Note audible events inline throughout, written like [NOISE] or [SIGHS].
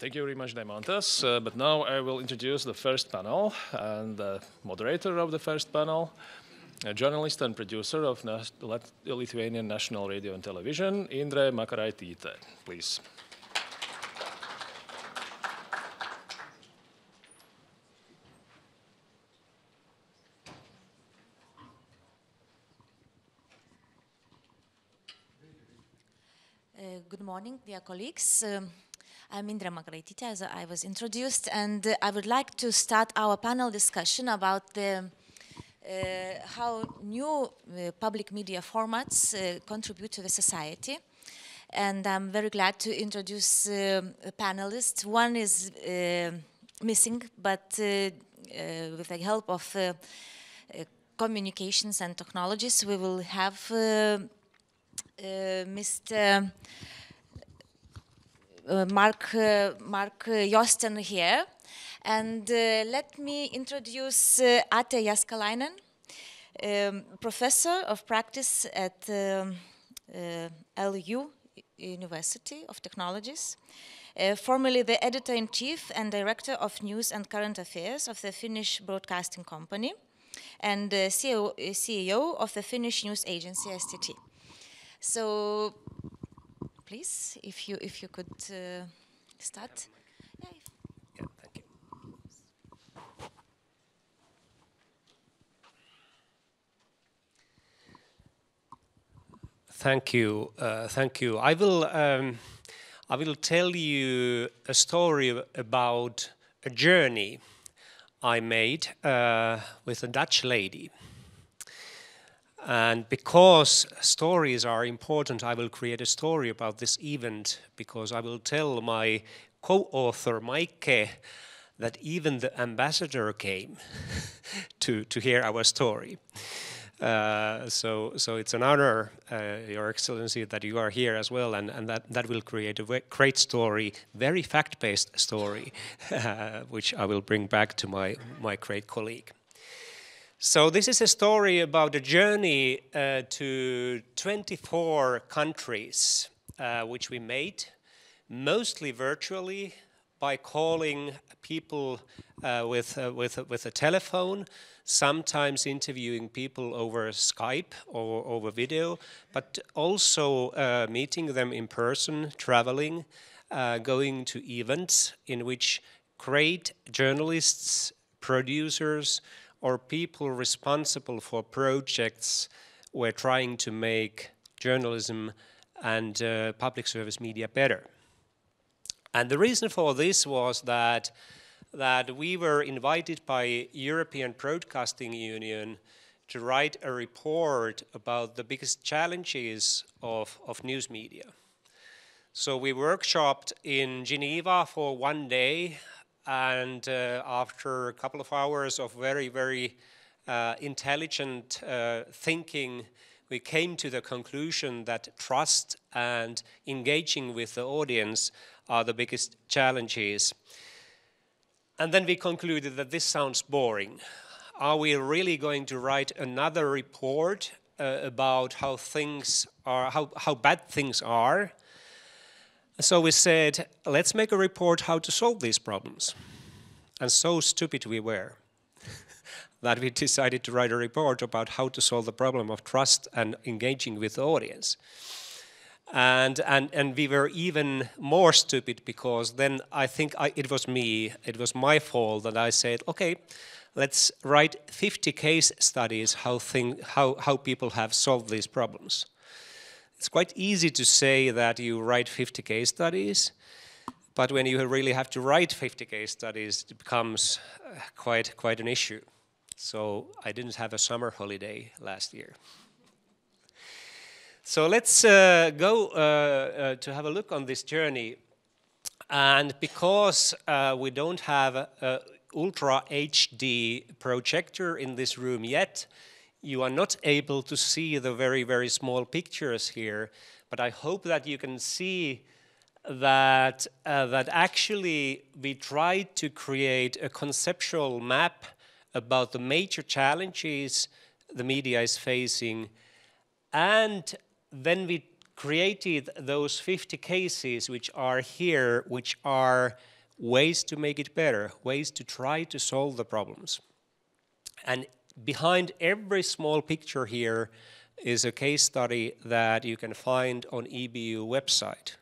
Thank you very much, Deimantas. Uh, but now I will introduce the first panel and the moderator of the first panel, a journalist and producer of Nas Lithuanian National Radio and Television, Indre Makaraityte. Please. Uh, good morning, dear colleagues. Um, I'm Indre Makaraityte, as I was introduced, and uh, I would like to start our panel discussion about the, uh, how new uh, public media formats uh, contribute to the society. And I'm very glad to introduce um, panelists. One is uh, missing, but with the help of communications and technologies, we will have uh, Mr. Uh, Marc, uh, Marc Josten here. And let me introduce Atte Jaaskelainen, um, professor of practice at um, LU University of Technologies. Uh, formerly the editor-in-chief and director of news and current affairs of the Finnish Broadcasting Company, and uh, CEO, CEO, of the Finnish news agency STT. So please, if you if you could uh, start. Yeah, yeah, thank you. Thank you, uh, thank you. I will um, I will tell you a story about a journey I made uh, with a Dutch lady. And because stories are important, I will create a story about this event because I will tell my co-author Maike that even the ambassador came [LAUGHS] to, to hear our story. Uh, so, so it's an honor, uh, Your Excellency, that you are here as well, and, and that, that will create a great story, very fact-based story, [LAUGHS] uh, which I will bring back to my, my great colleague. So this is a story about a journey uh, to 24 countries, uh, which we made, mostly virtually by calling people uh, with, uh, with, with a telephone, sometimes interviewing people over Skype or over video, but also uh, meeting them in person, traveling, uh, going to events in which great journalists, producers, or people responsible for projects were trying to make journalism and uh, public service media better. And the reason for this was that, that we were invited by European Broadcasting Union to write a report about the biggest challenges of, of news media. So we workshopped in Geneva for one day and uh, after a couple of hours of very, very uh, intelligent uh, thinking, we came to the conclusion that trust and engaging with the audience are the biggest challenges. And then we concluded that this sounds boring. Are we really going to write another report uh, about how things are, how, how bad things are? So we said, let's make a report how to solve these problems. And so stupid we were [LAUGHS] that we decided to write a report about how to solve the problem of trust and engaging with the audience. And, and, and we were even more stupid because then I think I, it was me, it was my fault that I said, okay, let's write 50 case studies how, thing, how, how people have solved these problems. It's quite easy to say that you write 50 case studies, but when you really have to write 50 case studies, it becomes uh, quite, quite an issue. So I didn't have a summer holiday last year. So let's uh, go uh, uh, to have a look on this journey. And because uh, we don't have a Ultra HD projector in this room yet, you are not able to see the very, very small pictures here, but I hope that you can see that, uh, that actually we tried to create a conceptual map about the major challenges the media is facing, and then we created those 50 cases which are here, which are ways to make it better, ways to try to solve the problems. And behind every small picture here is a case study that you can find on EBU website.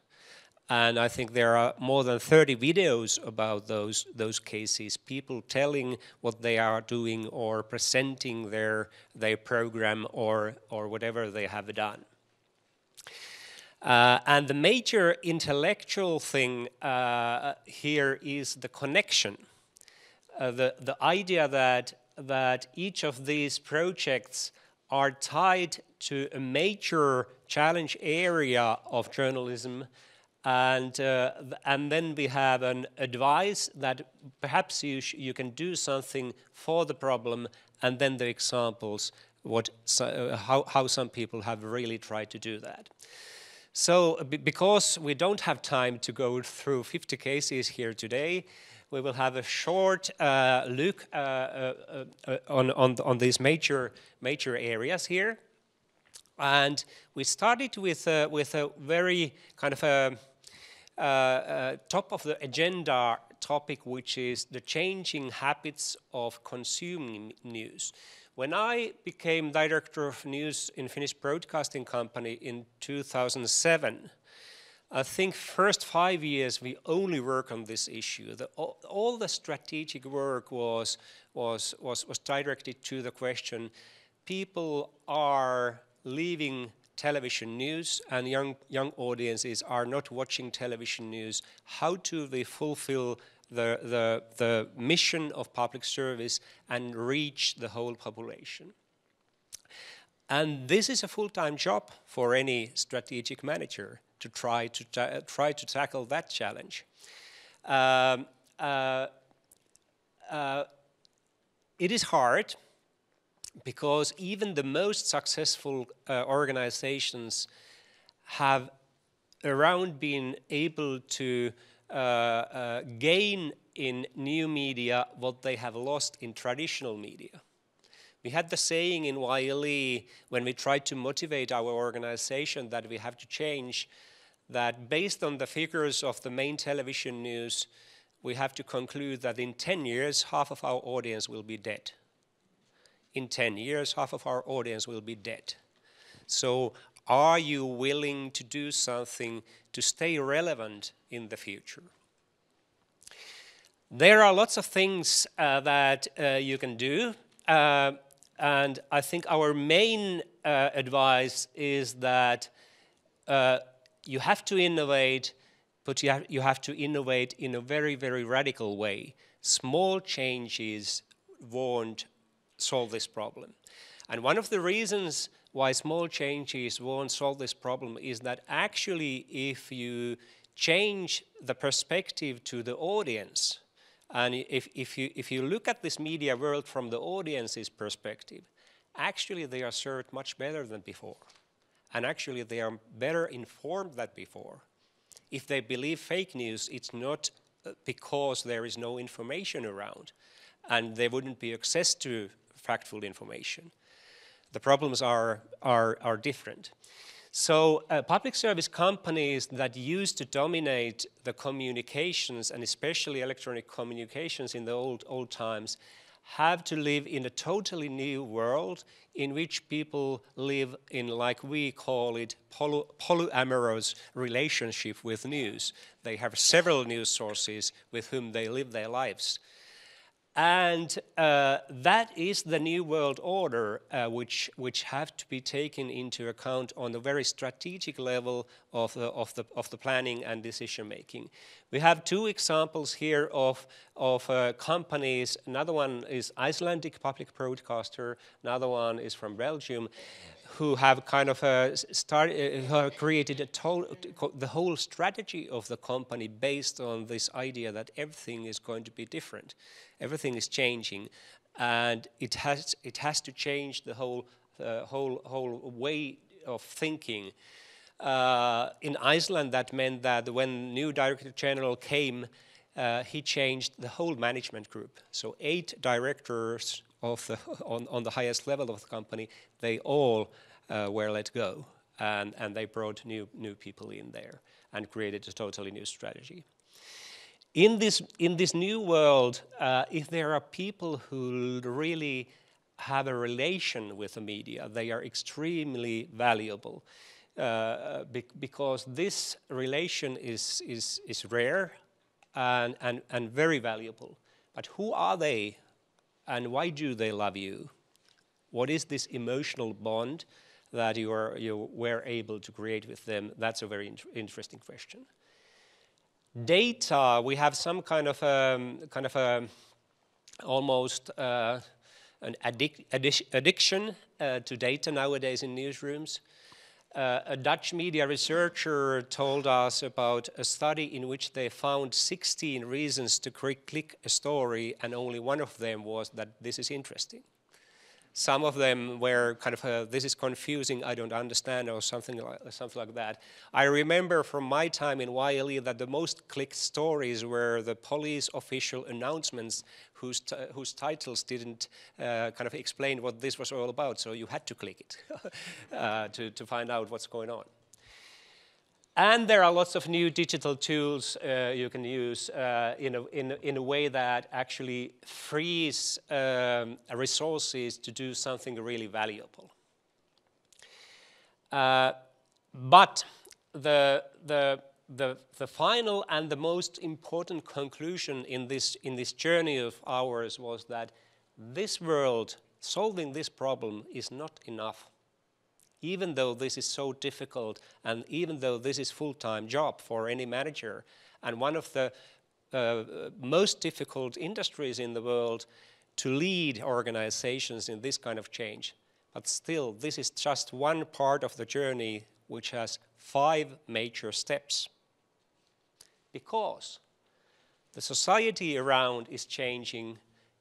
And I think there are more than 30 videos about those, those cases, people telling what they are doing or presenting their, their program or, or whatever they have done. Uh, and the major intellectual thing uh, here is the connection. Uh, the, the idea that, that each of these projects are tied to a major challenge area of journalism and, uh, and then we have an advice that perhaps you, you can do something for the problem, and then the examples, what, uh, how, how some people have really tried to do that. So because we don't have time to go through 50 cases here today, we will have a short uh, look uh, uh, uh on, on, on these major, major areas here. And we started with, with a very kind of a uh, top of the agenda topic, which is the changing habits of consuming news. When I became director of news in Finnish Broadcasting Company in 2007, I think first five years we only work on this issue. The, all, all, the strategic work was, was, was, was directed to the question, people are leaving television news and young, young audiences are not watching television news, how do they fulfill the, the, the mission of public service and reach the whole population? And this is a full-time job for any strategic manager to try to, try to tackle that challenge. Um, uh, uh, it is hard because even the most successful uh, organizations have around been able to uh, uh, gain in new media what they have lost in traditional media. We had the saying in YLE when we tried to motivate our organization that we have to change that based on the figures of the main television news, we have to conclude that in 10 years, half of our audience will be dead in 10 years, half of our audience will be dead. So are you willing to do something to stay relevant in the future? There are lots of things uh, that uh, you can do. Uh, and I think our main uh, advice is that uh, you have to innovate, but you have, you have to innovate in a very, very radical way. Small changes won't solve this problem. And one of the reasons why small changes won't solve this problem is that actually if you change the perspective to the audience, and if, if, you, if you look at this media world from the audience's perspective, actually they are served much better than before. And actually they are better informed than before. If they believe fake news, it's not uh, because there is no information around and there wouldn't be access to factful information. The problems are, are, are different. So uh, public service companies that used to dominate the communications and especially electronic communications in the old, old times have to live in a totally new world in which people live in, like we call it, poly polyamorous relationship with news. They have several news sources with whom they live their lives. And uh, that is the new world order, uh, which, which have to be taken into account on a very strategic level of the, of the, of the planning and decision making. We have two examples here of, of uh, companies. Another one is Icelandic public broadcaster, another one is from Belgium who have kind of uh, started, uh, created the whole strategy of the company based on this idea that everything is going to be different, everything is changing, and it has it has to change the whole uh, whole whole way of thinking. Uh, in Iceland, that meant that when new director general came, uh, he changed the whole management group. So eight directors of the, [LAUGHS] on, on the highest level of the company, they all uh, were let go. and, and they brought new, new people in there and created a totally new strategy. In this, in this new world, uh, if there are people who really have a relation with the media, they are extremely valuable. Uh, be because this relation is, is, is rare and, and, and very valuable. But who are they and why do they love you? What is this emotional bond that you, are, you were able to create with them? That's a very interesting question. Data, we have some kind of um, kind of a, almost uh, an addic addiction uh, to data nowadays in newsrooms. Uh, a Dutch media researcher told us about a study in which they found 16 reasons to click a story, and only one of them was that this is interesting. Some of them were kind of, a, this is confusing, I don't understand, or something like, something like that. I remember from my time in YLE that the most clicked stories were the police official announcements whose, whose titles didn't uh, kind of explain what this was all about, so you had to click it [LAUGHS] uh, to, to find out what's going on. And there are lots of new digital tools uh, you can use uh, in, a, in, in, a, way that actually frees um, resources to do something really valuable. Uh, but the, the, the, the final and the most important conclusion in this, in this journey of ours was that this world, solving this problem is not enough even though this is so difficult and even though this is full-time job for any manager and one of the uh, most difficult industries in the world to lead organizations in this kind of change. But still, this is just one part of the journey which has five major steps. Because the society around is changing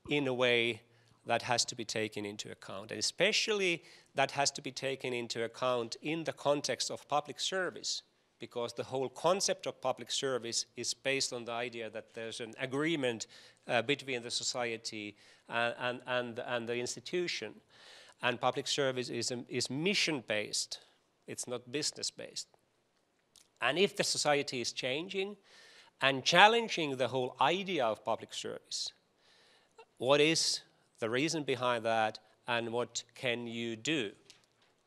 in a way that has to be taken into account, and especially that has to be taken into account in the context of public service because the whole concept of public service is based on the idea that there's an agreement uh, between the society and, and, and, and, the institution. And public service is, um, is mission-based, it's not business-based. And if the society is changing and challenging the whole idea of public service, what is the reason behind that and what can you do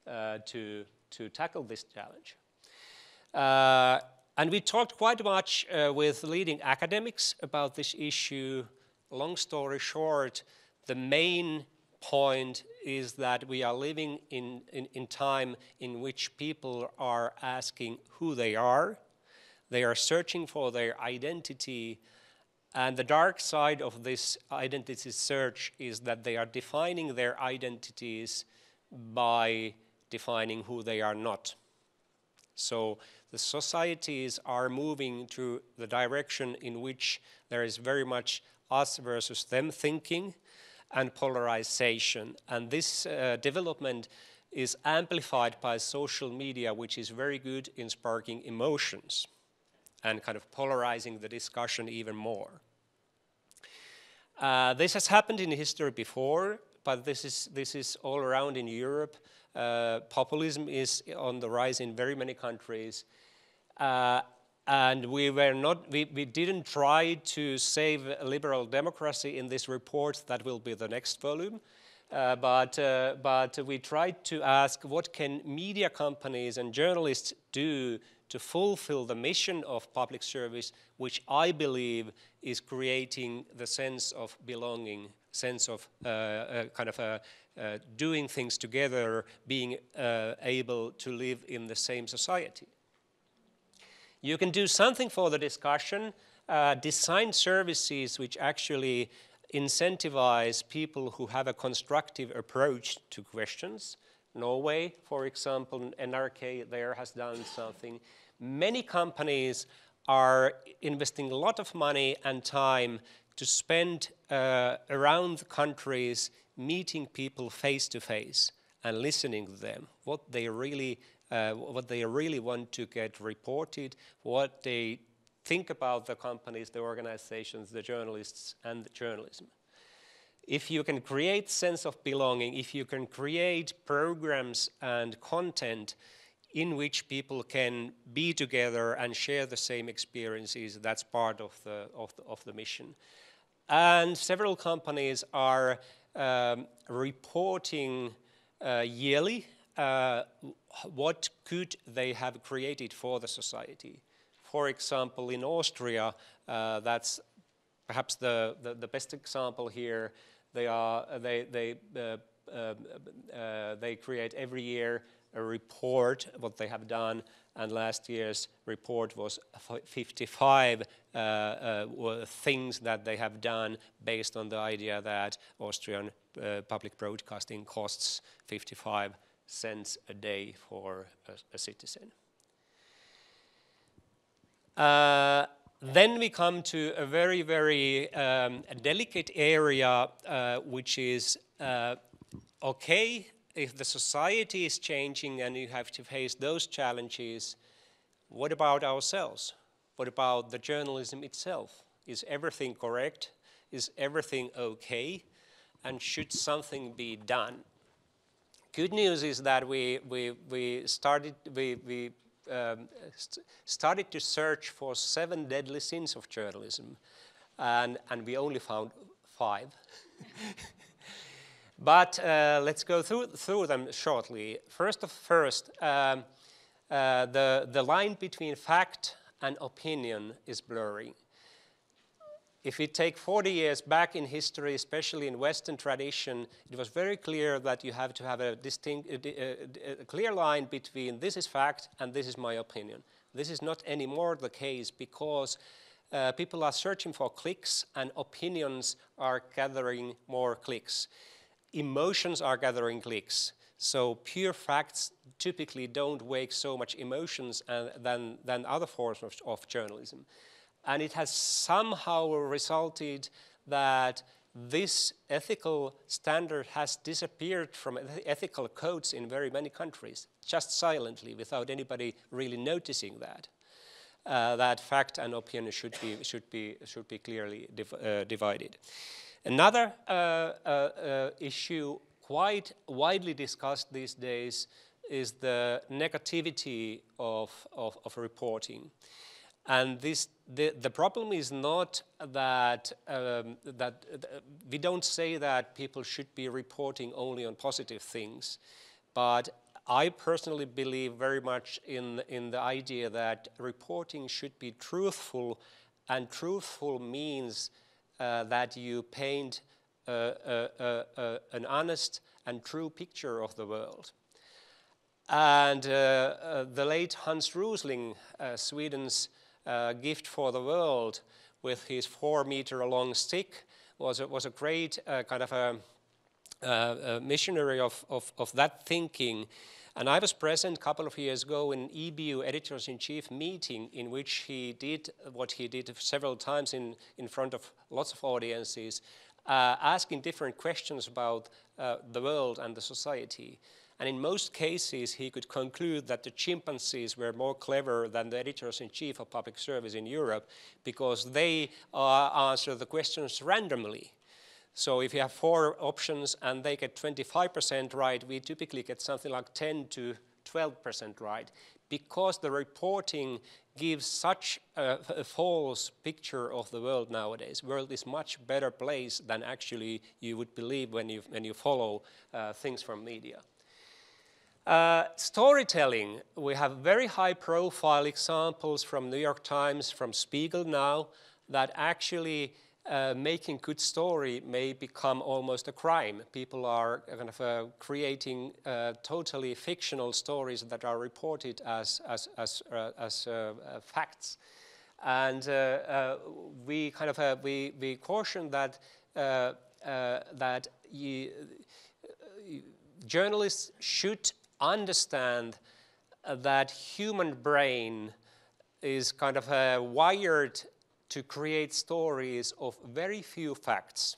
uh, to, to tackle this challenge. Uh, and we talked quite much uh, with leading academics about this issue. Long story short, the main point is that we are living in, in, in time in which people are asking who they are. They are searching for their identity and the dark side of this identity search is that they are defining their identities by defining who they are not. So the societies are moving to the direction in which there is very much us versus them thinking and polarization. And this uh, development is amplified by social media, which is very good in sparking emotions and kind of polarizing the discussion even more. Uh, this has happened in history before, but this is, this is all around in Europe. Uh, populism is on the rise in very many countries. Uh, and we were not, we, we didn't try to save liberal democracy in this report. That will be the next volume. Uh, but, uh, but we tried to ask what can media companies and journalists do to fulfill the mission of public service, which I believe is creating the sense of belonging, sense of uh, uh, kind of uh, uh doing things together, being uh, able to live in the same society. You can do something for the discussion, uh, design services which actually incentivize people who have a constructive approach to questions. Norway, for example, NRK there has done something. Many companies are investing a lot of money and time to spend uh, around the countries meeting people face to face and listening to them, what they really, uh, what they really want to get reported, what they think about the companies, the organizations, the journalists, and the journalism. If you can create sense of belonging, if you can create programs and content in which people can be together and share the same experiences. That's part of the, of the, of the mission. And several companies are um, reporting uh, yearly uh, what good they have created for the society. For example, in Austria, uh, that's perhaps the, the, the, best example here. They, are, they, they, uh, uh, uh, they create every year a report what they have done and last year's report was 55 uh, uh, things that they have done based on the idea that Austrian uh, public broadcasting costs 55 cents a day for a, a citizen. Uh, then we come to a very, very um, delicate area, uh, which is uh, okay, if the society is changing and you have to face those challenges, what about ourselves? What about the journalism itself? Is everything correct? Is everything okay? And should something be done? Good news is that we, we, we started, we, we um, st started to search for seven deadly sins of journalism, and, and we only found five. [LAUGHS] But uh, let's go through, through them shortly. First of first, um, uh, the, the line between fact and opinion is blurry. If we take 40 years back in history, especially in Western tradition, it was very clear that you have to have a distinct, a, a clear line between this is fact and this is my opinion. This is not anymore the case because uh, people are searching for clicks and opinions are gathering more clicks emotions are gathering clicks. So pure facts typically don't wake so much emotions uh, than, than other forms of, of journalism. And it has somehow resulted that this ethical standard has disappeared from ethical codes in very many countries, just silently, without anybody really noticing that. Uh, that fact and opinion should be, should be, should be clearly div uh, divided. Another uh, uh, uh, issue quite widely discussed these days is the negativity of, of, of reporting. And this, the, the problem is not that, um, that we don't say that people should be reporting only on positive things, but I personally believe very much in, in the idea that reporting should be truthful, and truthful means uh, that you paint an honest and true picture of the world. And uh, uh, the late Hans Rosling, Sweden's gift for the world, with his four meter long stick, was a, was a great kind of a, a missionary of, of, of that thinking and I was present a couple of years ago in EBU editors-in-chief meeting in which he did what he did several times in, in front of lots of audiences, uh, asking different questions about uh, the world and the society. And in most cases, he could conclude that the chimpanzees were more clever than the editors-in-chief of public service in Europe because they uh, answer the questions randomly. So if you have four options and they get 25% right, we typically get something like 10 to 12% right because the reporting gives such a, a, false picture of the world nowadays. World is much better place than actually you would believe when you, when you follow uh, things from media. Uh, storytelling, we have very high profile examples from New York Times, from Spiegel now, that actually uh, making good story may become almost a crime. People are kind of uh, creating uh, totally fictional stories that are reported as, as, as, uh, as uh, facts. And we kind of we, we caution that, that journalists should understand that human brain is kind of a wired to create stories of very few facts.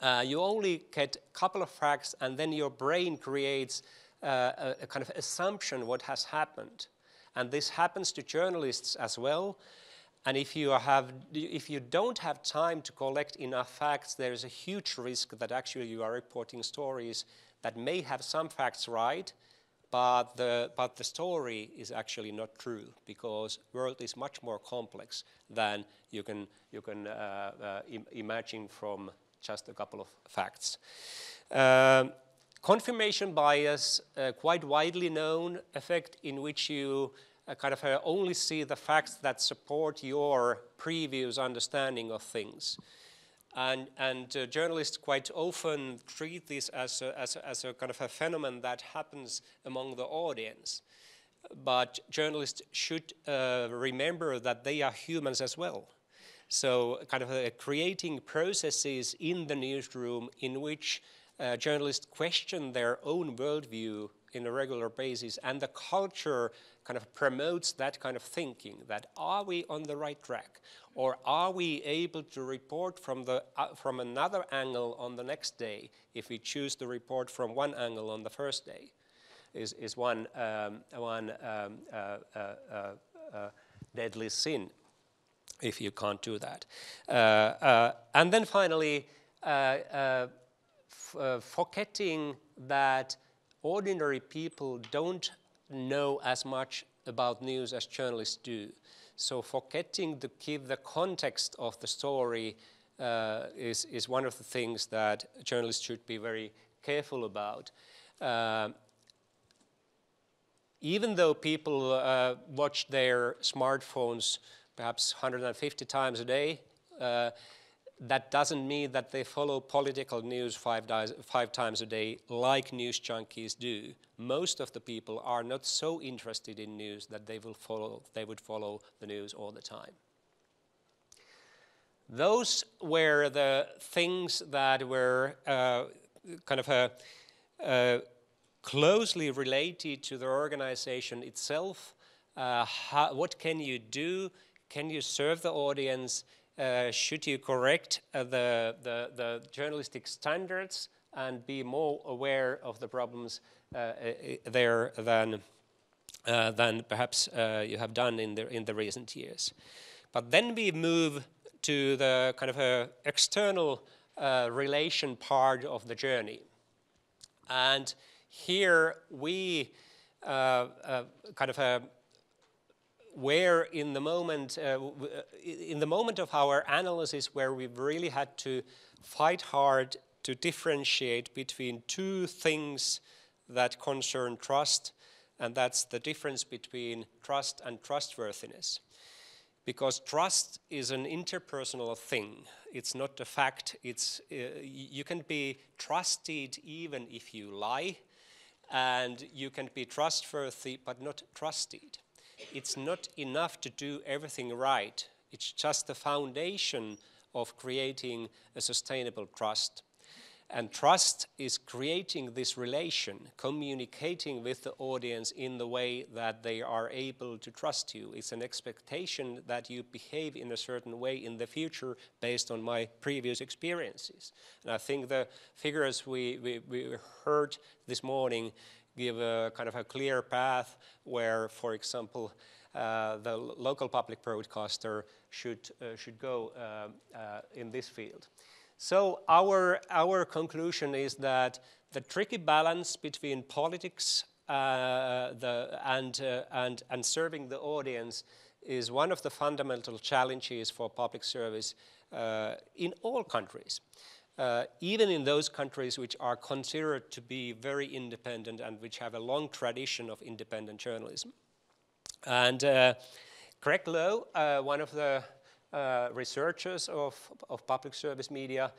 Uh, you only get a couple of facts and then your brain creates uh, a, a, kind of assumption what has happened. And this happens to journalists as well. And if you, have, if you don't have time to collect enough facts, there is a huge risk that actually you are reporting stories that may have some facts right, but the, but the story is actually not true because world is much more complex than you can, you can uh, uh, Im imagine from just a couple of facts. Um, confirmation bias, uh, quite widely known effect in which you uh, kind of uh, only see the facts that support your previous understanding of things. And, and uh, journalists quite often treat this as a, as, a, as a kind of a phenomenon that happens among the audience. But journalists should uh, remember that they are humans as well. So kind of uh, creating processes in the newsroom in which uh, journalists question their own worldview in a regular basis and the culture kind of promotes that kind of thinking that are we on the right track or are we able to report from, the, uh, from another angle on the next day if we choose to report from one angle on the first day is, is one, um, one um, uh, uh, uh, uh deadly sin if you can't do that. Uh, and then finally, forgetting that ordinary people don't know as much about news as journalists do. So forgetting to keep the context of the story uh, is, is one of the things that journalists should be very careful about. Uh, even though people uh, watch their smartphones perhaps 150 times a day, uh, that doesn't mean that they follow political news five, five, times a day like news junkies do. Most of the people are not so interested in news that they, will follow, they would follow the news all the time. Those were the things that were uh, kind of a, uh, closely related to the organization itself. Uh, how, what can you do? Can you serve the audience? Uh, should you correct uh, the, the, the, journalistic standards and be more aware of the problems uh, there than, than perhaps you have done in the, in the recent years. But then we move to the kind of external uh, relation part of the journey. And here we uh, uh, kind of where in the moment, uh, uh in the moment of our analysis where we really had to fight hard to differentiate between two things that concern trust, and that's the difference between trust and trustworthiness. Because trust is an interpersonal thing. It's not a fact. It's, uh, you can be trusted even if you lie, and you can be trustworthy but not trusted it's not enough to do everything right. It's just the foundation of creating a sustainable trust. And trust is creating this relation, communicating with the audience in the way that they are able to trust you. It's an expectation that you behave in a certain way in the future based on my previous experiences. And I think the figures we, we, we heard this morning give a kind of a clear path where, for example, uh, the local public broadcaster should, uh, should go uh, uh, in this field. So our, our conclusion is that the tricky balance between politics uh, the, and, and, and serving the audience is one of the fundamental challenges for public service in all countries uh, even in those countries which are considered to be very independent and which have a long tradition of independent journalism. And uh, Greg Lowe, uh, one of the uh, researchers of, of public service media,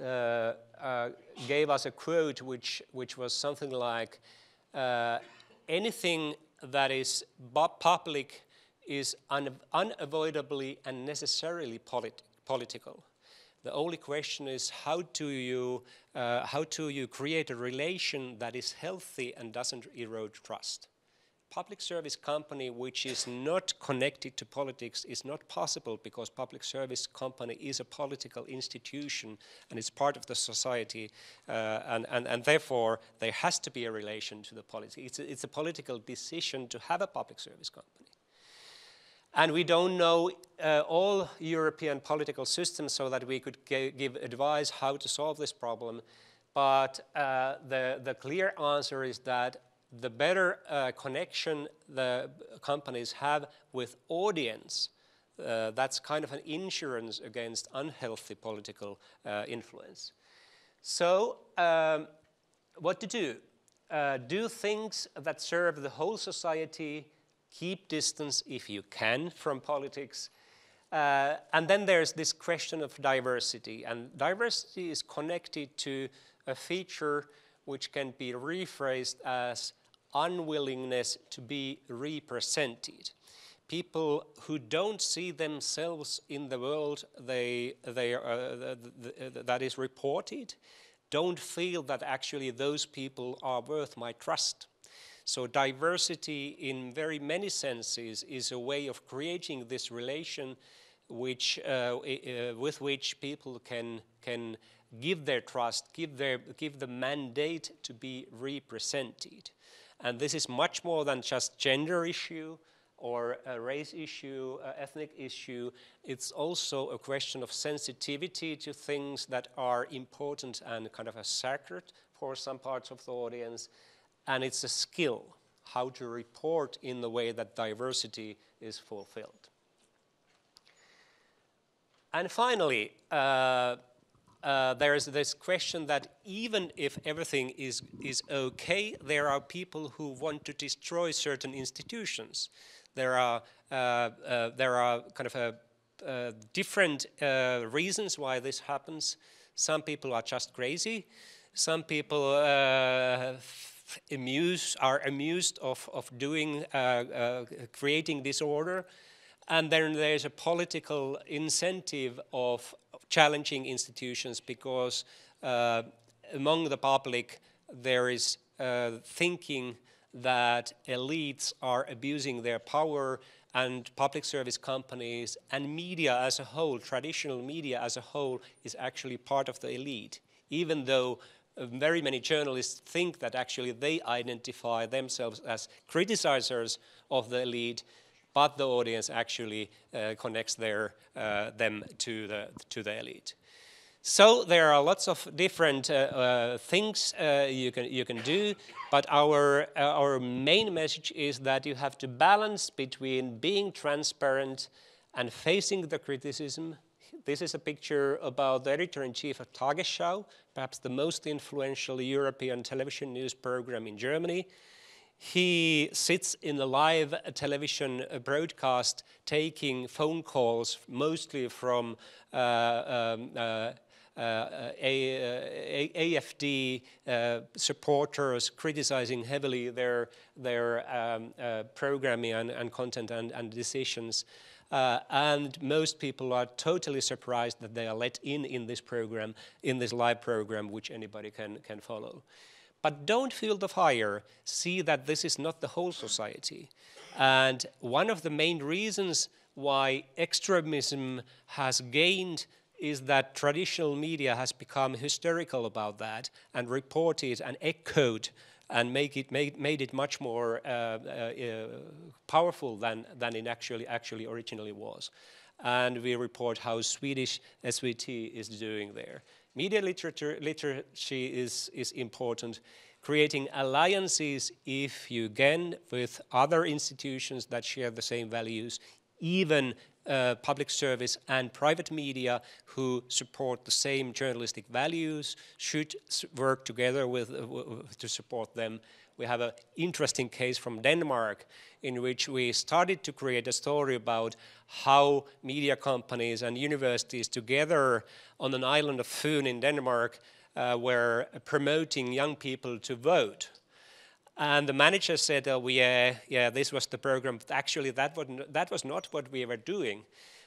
uh, gave us a quote which, which was something like, anything that is public is un unavoidably and necessarily polit political. The only question is how do you, uh, how do you create a relation that is healthy and doesn't erode trust? Public service company which is not connected to politics is not possible because public service company is a political institution and it's part of the society uh, and, and, and therefore there has to be a relation to the politics. It's a, it's a political decision to have a public service company. And we don't know uh, all European political systems so that we could give advice how to solve this problem. But uh, the, the clear answer is that the better uh, connection the companies have with audience. Uh, that's kind of an insurance against unhealthy political uh, influence. So, um, what to do? Uh, do things that serve the whole society, keep distance if you can from politics. Uh, and then there's this question of diversity, and diversity is connected to a feature which can be rephrased as unwillingness to be represented. People who don't see themselves in the world they, they, uh, that is reported don't feel that actually those people are worth my trust. So diversity in very many senses is a way of creating this relation which, uh, uh, with which people can, can give their trust, give, their, give the mandate to be represented. And this is much more than just gender issue or a race issue, ethnic issue. It's also a question of sensitivity to things that are important and kind of a sacred for some parts of the audience. And it's a skill how to report in the way that diversity is fulfilled. And finally, uh, uh, there is this question that even if everything is, is okay, there are people who want to destroy certain institutions. There are, uh, uh, there are kind of a, uh, different uh, reasons why this happens. Some people are just crazy. Some people uh, amuse, are amused of, of doing, creating disorder. And then there's a political incentive of challenging institutions because uh, among the public there is uh, thinking that elites are abusing their power and public service companies and media as a whole, traditional media as a whole, is actually part of the elite, even though uh, very many journalists think that actually they identify themselves as criticizers of the elite but the audience actually uh, connects their, uh, them to the, to the elite. So there are lots of different uh, uh things uh, you, can, you can do, but our, uh, our main message is that you have to balance between being transparent and facing the criticism. This is a picture about the editor-in-chief of Tagesschau, perhaps the most influential European television news program in Germany he sits in a live television broadcast taking phone calls mostly from uh, um, uh, uh, a, a, AFD uh, supporters criticizing heavily their, their um, uh, programming and, and, content and, and decisions. Uh, and most people are totally surprised that they are let in in this program, in this live program, which anybody can, can follow. But don't feel the fire. See that this is not the whole society. And one of the main reasons why extremism has gained is that traditional media has become hysterical about that and reported and echoed and make it made, made it much more uh, uh, uh, powerful than, than it actually, actually originally was. And we report how Swedish SVT is doing there. Media literature, literacy is, is important. Creating alliances, if you can, with other institutions that share the same values, even uh, public service and private media who support the same journalistic values should work together with, uh, to support them. We have an interesting case from Denmark in which we started to create a story about how media companies and universities together on an island of Fyn in Denmark uh, were promoting young people to vote. And the manager said, oh, yeah, uh, yeah, this was the program. But actually, that, that was not what we were doing.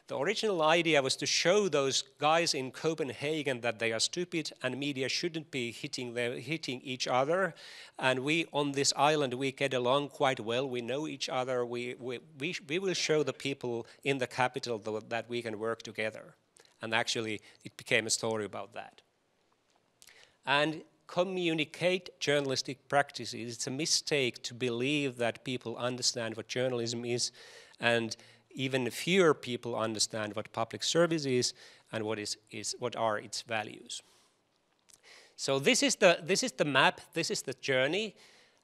The original idea was to show those guys in Copenhagen that they are stupid and media shouldn't be hitting, their, hitting each other. And we, on this island, we get along quite well. We know each other. We, we, we, we will show the people in the capital that we can work together. And actually, it became a story about that. And communicate journalistic practices. It's a mistake to believe that people understand what journalism is and even fewer people understand what public service is and what, is, is, what are its values. So this is, the, this is the map, this is the journey,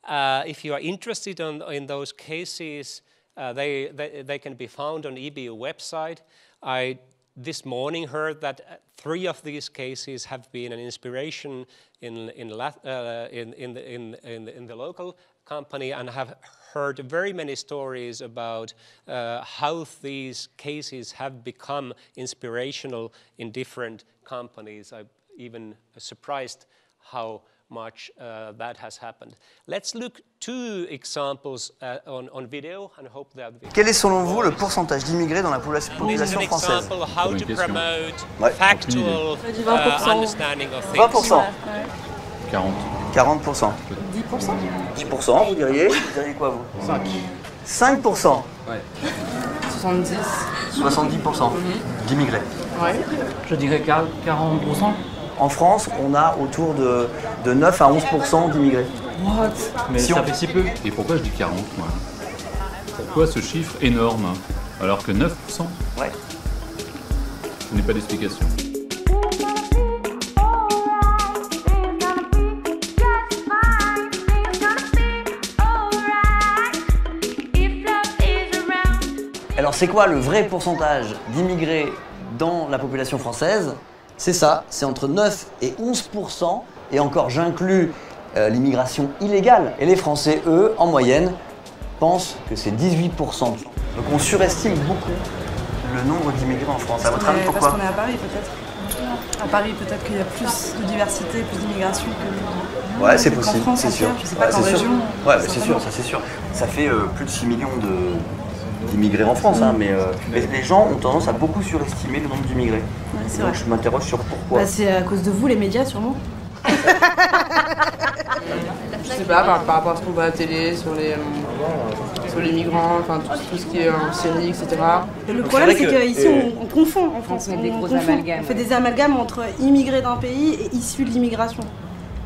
Uh, if you are interested on, in those cases, uh, they, they, they, can be found on EBU website. I this morning heard that uh, three of these cases have been an inspiration in, in, uh, in, in, the, in, in, in the local company and have heard very many stories about uh, how these cases have become inspirational in different companies. I'm even surprised how much uh, that has happened. Let's look two examples uh, on, on video and hope that. Quel est selon vous le pourcentage d'immigrés dans la population, population française example how to promote ouais. factual uh, understanding of things. 20%. 40. 40%. 10% 10%, vous diriez Vous diriez quoi vous? 5. 5% Ouais. 70. 70% d'immigrés. Ouais. Je dirais 40%. En France, on a autour de, de 9 à 11% d'immigrés. What? Mais Si ça on- fait si peu. Et pourquoi je dis 40 moi Pourquoi ce chiffre énorme alors que 9% Ouais. Je n'ai pas d'explication. Alors c'est quoi le vrai pourcentage d'immigrés dans la population française? C'est ça, c'est entre 9 et 11%, et encore j'inclus euh, l'immigration illégale. Et les Français, eux, en moyenne, pensent que c'est 18%. Donc on surestime beaucoup le nombre d'immigrés en France. À votre avis, Ouais, Parce pourquoi qu'on est à Paris peut-être. À Paris peut-être qu'il y a plus de diversité, plus d'immigration que. Ouais, c'est possible, c'est sûr. Je sais pas Ouais, qu'en c'est sûr. région. Ouais, c'est sûr, ça c'est sûr. Ça fait euh, plus de 6 millions de- d'immigrés en France, hein, mais, euh, mais les gens ont tendance à beaucoup surestimer le nombre d'immigrés. Ouais, c'est Donc je m'interroge sur pourquoi. Bah, c'est à cause de vous, les médias, sûrement. [LAUGHS] Je sais pas, par, par rapport à ce qu'on voit à la télé, sur les, euh, sur les migrants, enfin tout, tout ce qui est en série, etc. Et le problème, c'est qu'ici, on, on confond en France. fait des gros confond. On fait des amalgames entre immigrés d'un pays et issus de l'immigration.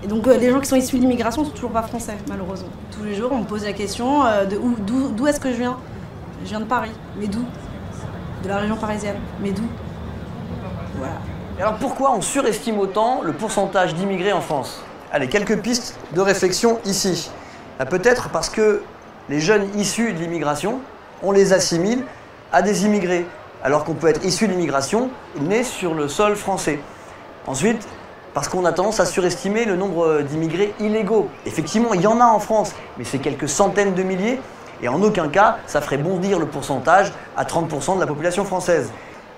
Et donc, euh, les gens qui sont issus de l'immigration sont toujours pas français, malheureusement. Tous les jours, on me pose la question euh, de où- d'où d'où est-ce que je viens? Je viens de Paris. Mais d'où? De la région parisienne. Mais d'où? Voilà. Alors pourquoi on surestime autant le pourcentage d'immigrés en France? Allez, quelques pistes de réflexion ici. Ah, Peut-être parce que les jeunes issus de l'immigration, on les assimile à des immigrés, alors qu'on peut être issu de l'immigration né sur le sol français. Ensuite, parce qu'on a tendance à surestimer le nombre d'immigrés illégaux. Effectivement, il y en a en France, mais c'est quelques centaines de milliers, et en aucun cas, ça ferait bondir le pourcentage à 30% de la population française.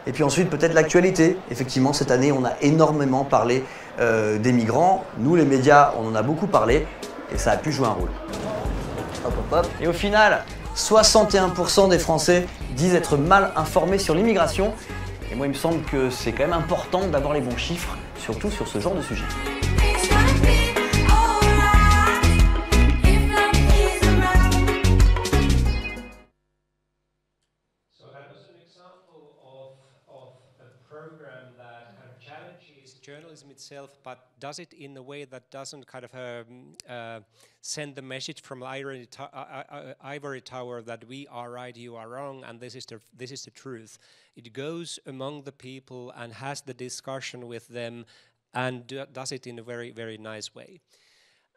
Et puis ensuite, peut-être l'actualité. Effectivement, cette année, on a énormément parlé euh, des migrants. Nous, les médias, on en a beaucoup parlé, et ça a pu jouer un rôle. Et au final, 61% des Français disent être mal informés sur l'immigration. Et moi, il me semble que c'est quand même important d'avoir les bons chiffres, surtout sur ce genre de sujet. Journalism itself, but does it in a way that doesn't kind of um, uh, send the message from Ivory, to- uh, uh, uh, Ivory Tower that we are right, you are wrong, and this is the this is the truth. It goes among the people and has the discussion with them, and do, does it in a very very nice way.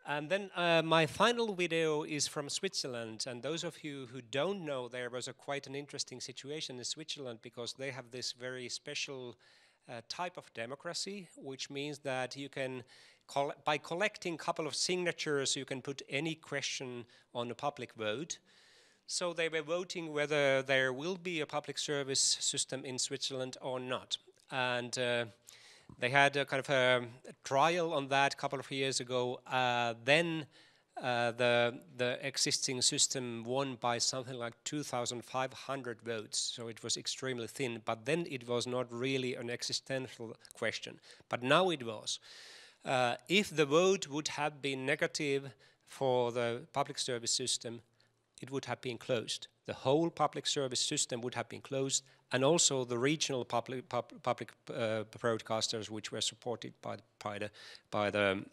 And then uh, my final video is from Switzerland. And those of you who don't know, there was a quite an interesting situation in Switzerland because they have this very special type of democracy, which means that you can, by collecting a couple of signatures, you can put any question on a public vote. So they were voting whether there will be a public service system in Switzerland or not. And uh, they had a kind of a, trial on that a couple of years ago. Uh, then uh, the the existing system won by something like 2,500 votes, so it was extremely thin. But then it was not really an existential question. But now it was. Uh, if the vote would have been negative for the public service system, it would have been closed. The whole public service system would have been closed, and also the regional public pub, public uh, broadcasters, which were supported by the, by the by the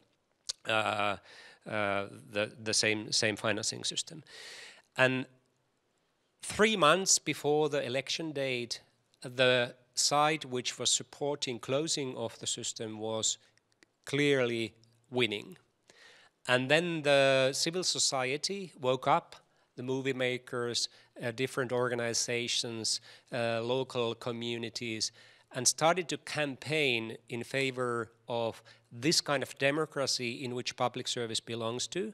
uh, the, the same same financing system, and three months before the election date, the side which was supporting closing of the system was clearly winning. And then the civil society woke up, the movie makers, uh, different organizations, uh, local communities, and started to campaign in favor of this kind of democracy in which public service belongs to.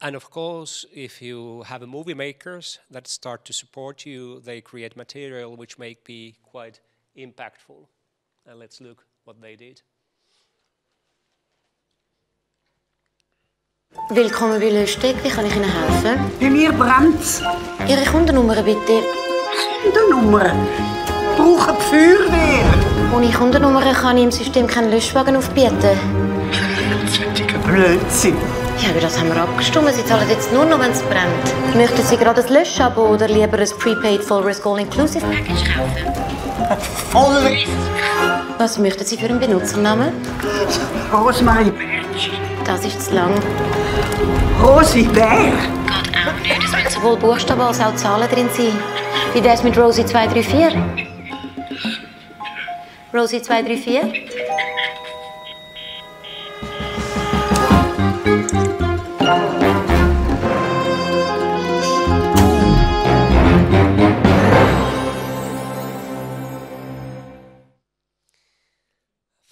And of course, if you have movie makers that start to support you, they create material which may be quite impactful. And let's look what they did. Willkommen bei Löschdeck, wie kann ich Ihnen helfen? Bei mir brennt's. Ihre Kundennummer bitte. Kundennummer? Brauchen die Feuerwehr? Ohne Kundennummer kann ich im System keinen Löschwagen aufbieten. Solche Blödsinn. Ja, über das haben wir abgestimmt. Sie zahlen jetzt nur noch, wenn es brennt. Möchten Sie gerade ein Löschabo oder lieber ein Prepaid Full Risk All Inclusive Package kaufen? Voll Risk. Was möchten Sie für einen Benutzernamen? Rosmarie Bertsch. Das ist zu lang. Rosi Bär. Geht auch nicht. Es müssen sowohl Buchstaben als auch Zahlen drin sein. Wie das mit Rosie 234? Rosie 234?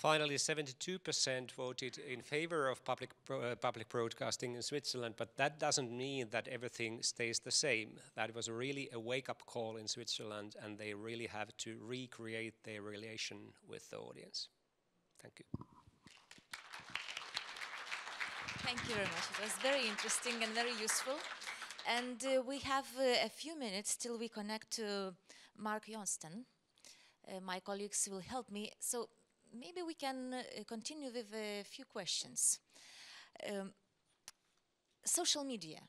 Finally, 72% voted in favor of public, uh, public broadcasting in Switzerland, but that doesn't mean that everything stays the same. That was really a wake-up call in Switzerland, and they really have to recreate their relation with the audience. Thank you. Thank you very much. It was very interesting and very useful. And uh, we have uh, a few minutes till we connect to Marc Josten. Uh, my colleagues will help me. So maybe we can uh, continue with a few questions. Um, social media.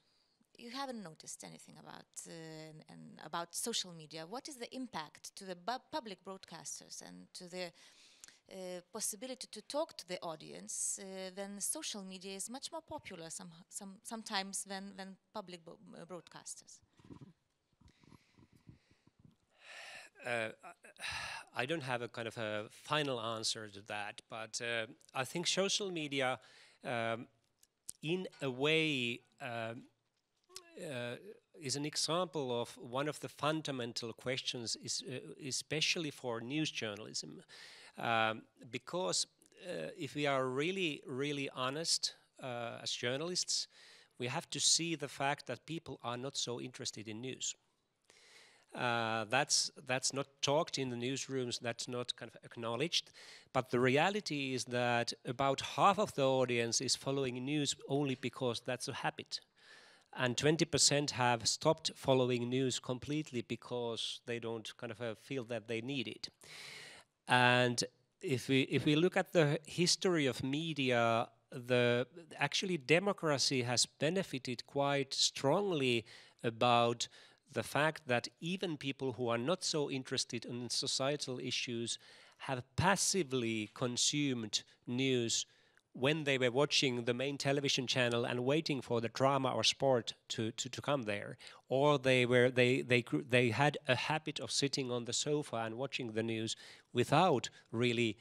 You haven't noticed anything about uh, and about social media. What is the impact to the public broadcasters and to the uh, possibility to talk to the audience, uh, then social media is much more popular some, some, sometimes than, than public broadcasters. Uh, [SIGHS] I don't have a kind of a final answer to that, but uh, I think social media, um, in a way, um, uh, is an example of one of the fundamental questions, is, uh, especially for news journalism, um, because uh, if we are really, really honest uh, as journalists, we have to see the fact that people are not so interested in news. Uh, that's that's not talked in the newsrooms. That's not kind of acknowledged. But the reality is that about half of the audience is following news only because that's a habit, and 20% have stopped following news completely because they don't kind of uh, feel that they need it. And if we if we look at the history of media, the actually democracy has benefited quite strongly about the fact that even people who are not so interested in societal issues have passively consumed news when they were watching the main television channel and waiting for the drama or sport to, to, to come there. Or they were they, they they had a habit of sitting on the sofa and watching the news without really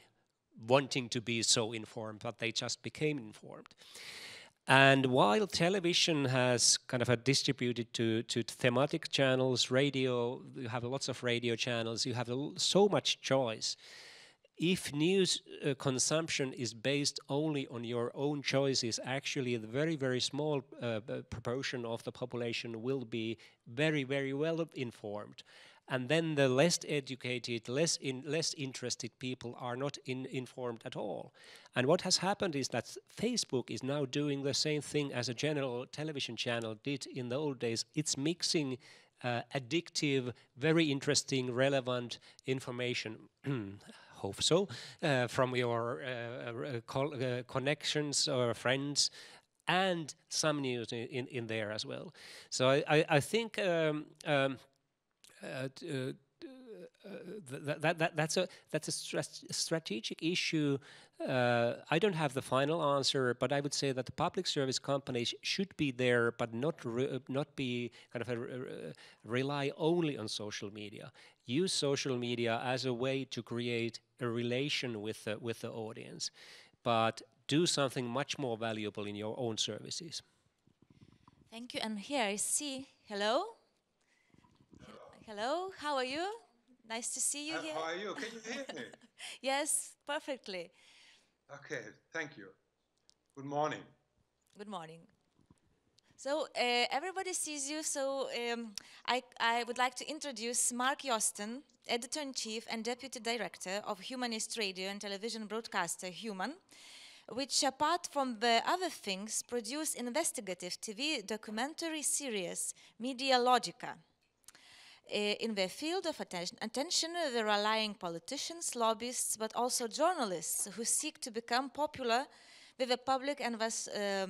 wanting to be so informed but they just became informed and while television has kind of distributed to, to thematic channels, radio, you have lots of radio channels, you have so much choice. If news uh, consumption is based only on your own choices, actually a very, very small uh, uh proportion of the population will be very, very well informed and then the less educated, less in, less interested people are not in, informed at all. And what has happened is that Facebook is now doing the same thing as a general television channel did in the old days. It's mixing uh, addictive, very interesting, relevant information. [CLEARS THROAT] hope so, uh, from your uh, uh, uh, connections or friends, and some news in, in, in, there as well. So I, I, I think um, um, uh, uh, that, that, that, that's a that's a strategic issue. Uh, I don't have the final answer, but I would say that the public service companies should be there, but not not be kind of a, rely only on social media. Use social media as a way to create a relation with the, with the audience, but do something much more valuable in your own services. Thank you. And here I see, hello? Hello, how are you? Nice to see you Uh, here. How are you? Can you hear me? [LAUGHS] yes, perfectly. Okay, thank you. Good morning. Good morning. So uh, everybody sees you, so um, I, I would like to introduce Marc Josten, Editor-in-Chief and Deputy Director of Humanist Radio and Television Broadcaster Human, which apart from the other things produce investigative TV documentary series Media Logica. Uh, in the field of attention, attention, there are lying politicians, lobbyists, but also journalists who seek to become popular with the public and thus uh,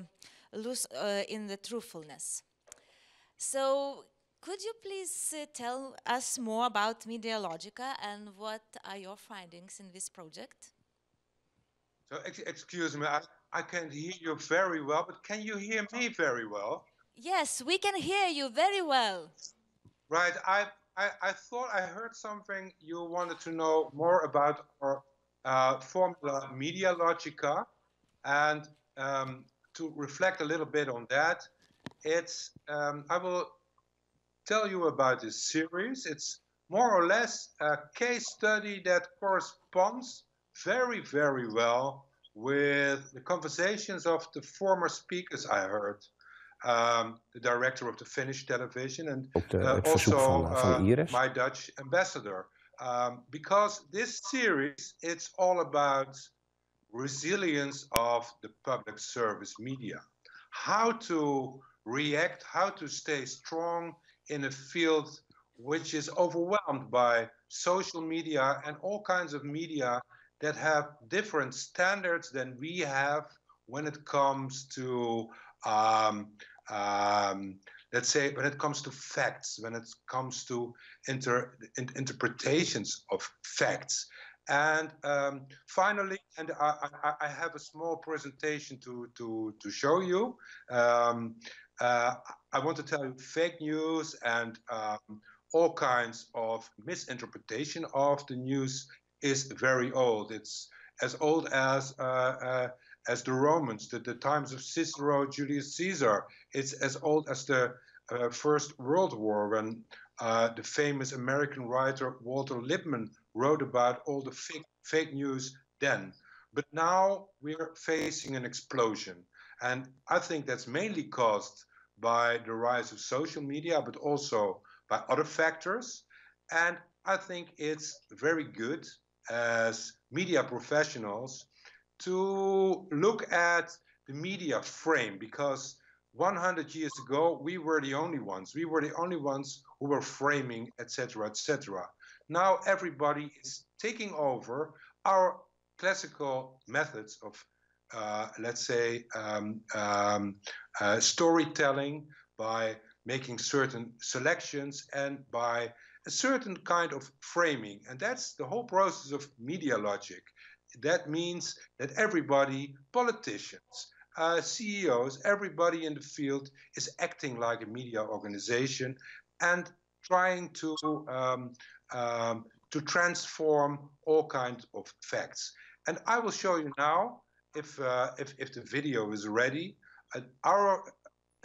lose uh, in the truthfulness. So, could you please uh, tell us more about Media Logica and what are your findings in this project? So, ex excuse me, I, I can't hear you very well, but can you hear me very well? Yes, we can hear you very well. Right, I, I, I thought I heard something you wanted to know more about our uh, formula Media Logica, and um, to reflect a little bit on that, it's um, I will tell you about this series. It's more or less a case study that corresponds very, very well with the conversations of the former speakers I heard. Um, the director of the Finnish television and uh, also uh, uh, my Dutch ambassador. Um, because this series, it's all about resilience of the public service media. How to react, how to stay strong in a field which is overwhelmed by social media and all kinds of media that have different standards than we have when it comes to um, um, let's say when it comes to facts when it comes to inter, in, interpretations of facts and um, finally, and I, I, I, have a small presentation to, to, to show you. Um, uh, I want to tell you fake news and um, all kinds of misinterpretation of the news is very old. It's as old as uh, uh, as the Romans, the, the times of Cicero, Julius Caesar. It's as old as the uh, First World War when uh, the famous American writer Walter Lippmann wrote about all the fake, fake news then. But now we're facing an explosion. And I think that's mainly caused by the rise of social media, but also by other factors. And I think it's very good as media professionals to look at the media frame because 100 years ago we were the only ones. We were the only ones who were framing etc etc now everybody is taking over our classical methods of uh, let's say um, um, uh, storytelling by making certain selections and by a certain kind of framing. And that's the whole process of media logic that means that everybody politicians uh, CEOs, everybody in the field is acting like a media organization and trying to um, um, to transform all kinds of facts. And I will show you now, if uh, if, if the video is ready, uh, our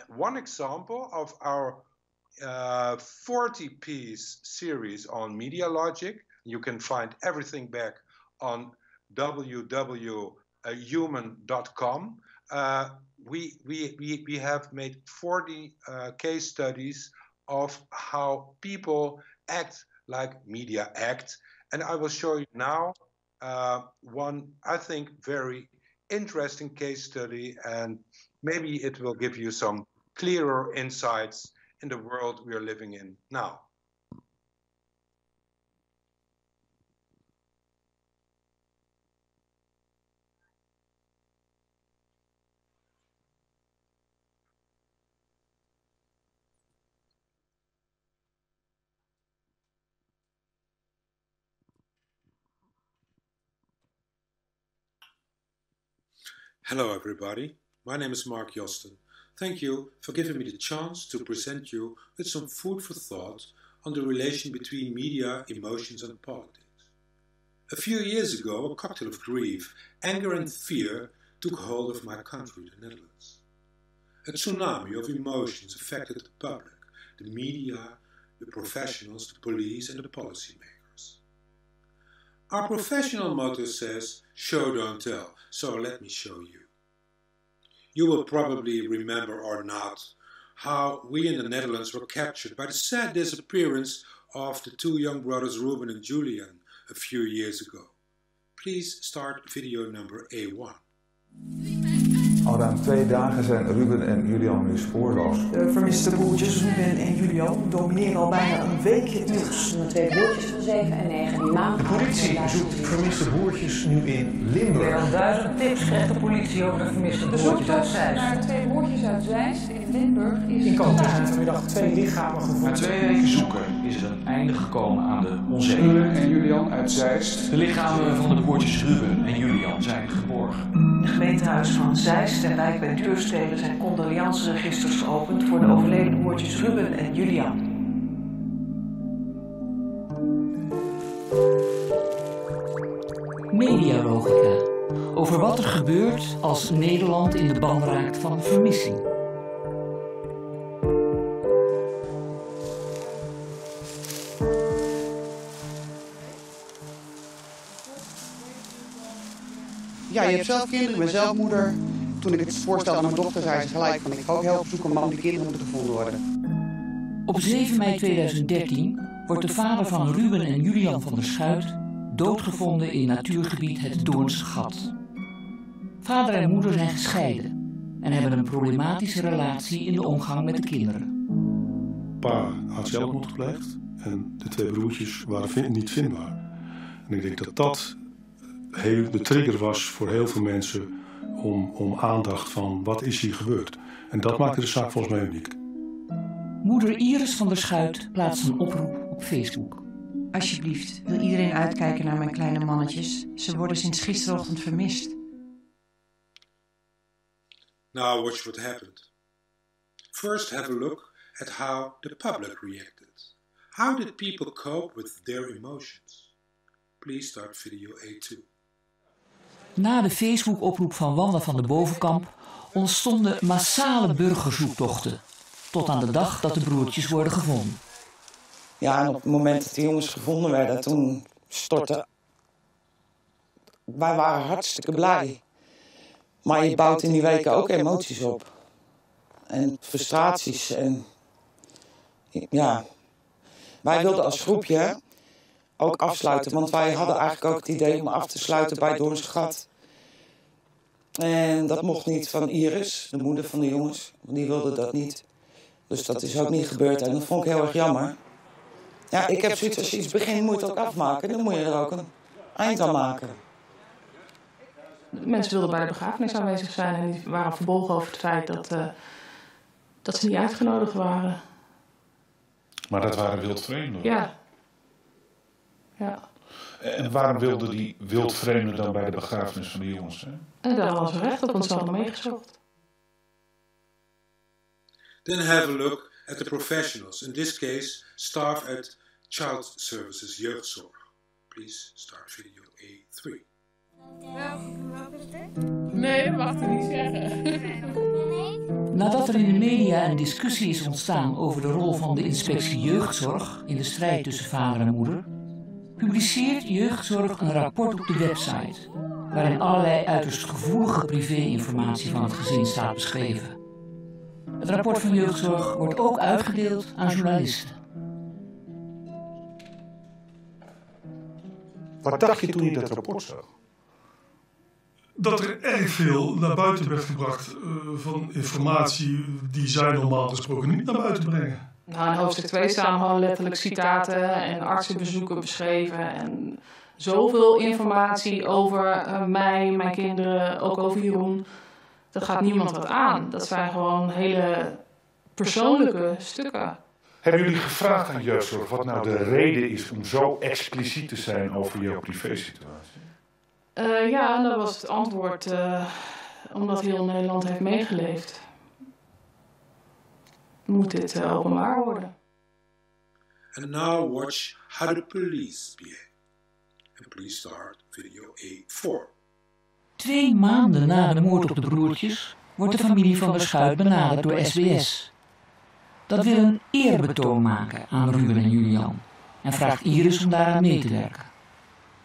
one example of our 40-piece series on media logic. You can find everything back on www.human.com. Uh, we, we, we, we have made 40 uh, case studies of how people act like media act. And I will show you now uh, one, I think, very interesting case study, and maybe it will give you some clearer insights in the world we are living in now. Hello, everybody. My name is Marc Josten. Thank you for giving me the chance to present you with some food for thought on the relation between media, emotions, and politics. A few years ago, a cocktail of grief, anger, and fear took hold of my country, the Netherlands. A tsunami of emotions affected the public, the media, the professionals, the police, and the policymakers. Our professional motto says, show don't tell, so let me show you. You will probably remember or not how we in the Netherlands were captured by the sad disappearance of the two young brothers Ruben and Julian a few years ago. Please start video number A1. Al ruim twee dagen zijn Ruben en Julian nu spoorloos. De vermiste broertjes Ruben en Julian domineren al bijna een week het nieuws. De twee broertjes van 7 en 9 die maand. De politie zoekt de vermiste broertjes nu in Limburg. Meer dan duizend tips krijgt de politie over de vermiste broertjes uit Zeist. naar twee broertjes uit Zeist in Limburg is In Kantens zijn vanmiddag twee lichamen gevonden. Na twee weken zoeken is er een einde gekomen aan de onzekerheid. Ruben en Julian uit Zeist. De lichamen van de broertjes Ruben en Julian zijn geborgen. In het gemeentehuis van Zeist en wijk bij Duurstede zijn condoleanceregisters geopend voor de overleden broertjes Ruben en Julian. Medialogica. Over wat er gebeurt als Nederland in de ban raakt van vermissing. Ja, je hebt zelf kinderen, ik ben zelf moeder. Toen ik het voorstelde aan mijn dochter, zei ze gelijk van ik ga ook helpen zoeken, man, die kinderen moeten gevonden worden. Op 7 mei 2013 wordt de vader van Ruben en Julian van der Schuit doodgevonden in natuurgebied het Doornse Gat. Vader en moeder zijn gescheiden en hebben een problematische relatie in de omgang met de kinderen. Pa had zelfmoord gepleegd en de twee broertjes waren niet vindbaar. En ik denk dat dat heel, de trigger was voor heel veel mensen om, om aandacht van wat is hier gebeurd. En dat maakte de zaak volgens mij uniek. Moeder Iris van der Schuit plaatst een oproep op Facebook. Alsjeblieft, wil iedereen uitkijken naar mijn kleine mannetjes. Ze worden sinds gisterochtend vermist. Now watch what happened. First have a look at how the public reacted. How did people cope with their emotions? Please start video A2. Na de Facebook-oproep van Wanda van de Bovenkamp ontstonden massale burgerzoektochten. Tot aan de dag dat de broertjes worden gevonden. Ja, en op het moment dat de jongens gevonden werden, toen stortte... Wij waren hartstikke blij. Maar je bouwt in die weken ook emoties op. En frustraties en... Ja. Wij wilden als groepje ook afsluiten, want wij hadden eigenlijk ook het idee om af te sluiten bij Doorns Gat. En dat mocht niet van Iris, de moeder van de jongens. want Die wilde dat niet. Dus dat is ook niet gebeurd en dat vond ik heel erg jammer. Ja, ik heb zoiets, als je iets begint, moet je het ook afmaken. Dan moet je er ook een eind aan maken. Mensen wilden bij de begrafenis aanwezig zijn en die waren verbolgen over het feit dat, eh, dat ze niet uitgenodigd waren. Maar dat waren wildvreemden. Ja. Ja. En waarom wilden die wildvreemden dan bij de begrafenis van die jongens? Hè? En daar hadden ze recht op, want ze hadden meegezocht. Then have a look at the professionals, in this case, staff at Child Services Jeugdzorg. Please start video A3. Nee, dat mag ik niet zeggen. Nadat er in de media een discussie is ontstaan over de rol van de inspectie jeugdzorg in de strijd tussen vader en moeder, publiceert jeugdzorg een rapport op de website, waarin allerlei uiterst gevoelige privé-informatie van het gezin staat beschreven. Het rapport van jeugdzorg wordt ook uitgedeeld aan journalisten. Wat dacht je toen je dat rapport zag? dat er erg veel naar buiten werd gebracht eh, van informatie die zij normaal gesproken niet naar buiten brengen. Nou, in hoofdstuk 2 staan gewoon letterlijk citaten en artsenbezoeken beschreven. En zoveel informatie over eh, mij, mijn kinderen, ook over Jeroen. Dat gaat niemand wat aan. Dat zijn gewoon hele persoonlijke stukken. Hebben jullie gevraagd aan jeugdzorg wat nou de reden is om zo expliciet te zijn over jouw privésituatie? Eh, ja, en dat was het antwoord, eh, omdat heel Nederland heeft meegeleefd. Moet dit openbaar worden. And now watch how the police behave. And please start video A4. Twee maanden na de moord op de broertjes wordt de familie van der Schuit benaderd door SBS. Dat wil een eerbetoon maken aan Ruben en Julian en vraagt Iris om daaraan mee te werken.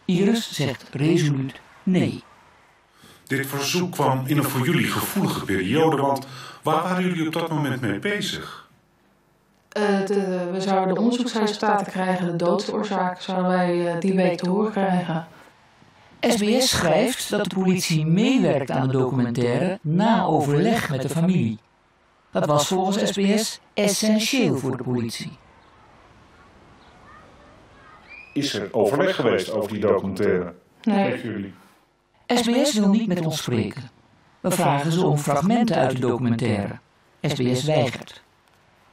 Iris zegt resoluut nee. Dit verzoek kwam in een voor jullie gevoelige periode, want waar waren jullie op dat moment mee bezig? Uh, de, we zouden de onderzoeksresultaten krijgen, de doodsoorzaak zouden wij uh, die week te horen krijgen. SBS schrijft dat de politie meewerkt aan de documentaire na overleg met de familie. Dat was volgens SBS essentieel voor de politie. Is er overleg geweest over die documentaire? Nee. Jullie? SBS wil niet met ons spreken. We vragen ze om fragmenten uit de documentaire. SBS weigert.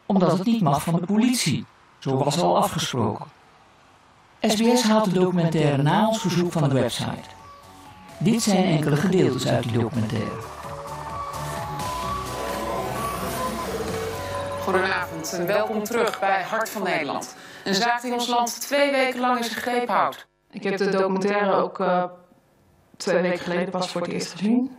Omdat het niet mag van de politie. Zo was al afgesproken. SBS haalt de documentaire na ons verzoek van de website. Dit zijn enkele gedeeltes uit die documentaire. Goedenavond en welkom terug bij Hart van Nederland. Een zaak die ons land twee weken lang in zijn greep houdt. Ik heb de documentaire ook uh, twee weken geleden pas voor het eerst gezien.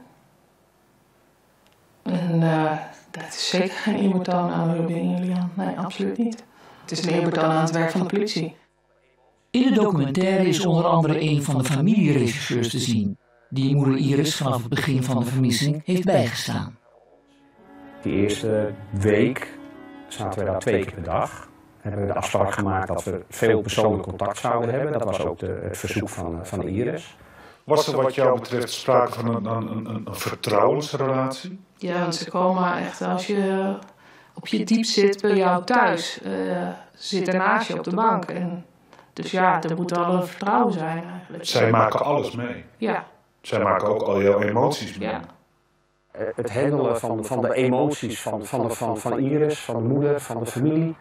En uh, dat is zeker geen eerbetoon aan Ruben en Julian. Nee, absoluut niet. Het is een eerbetoon aan het werk van de politie. In de documentaire is onder andere een van de familieregisseurs te zien, die moeder Iris vanaf het begin van de vermissing heeft bijgestaan. Die eerste week zaten we daar twee keer per dag. Hebben we de afspraak gemaakt dat we veel persoonlijk contact zouden hebben. Dat was ook de, het verzoek van, van Iris. Was er wat jou betreft sprake van een, een, een, een vertrouwensrelatie? Ja, want ze komen echt als je op je diep zit bij jou thuis. Uh, zit er naast je op de bank. En dus ja, er moet wel een vertrouwen zijn eigenlijk. Zij maken alles mee? Ja. Zij maken ook al jouw emoties mee? Ja. Het handelen van, van de emoties van, van, van, van Iris, van de moeder, van de familie.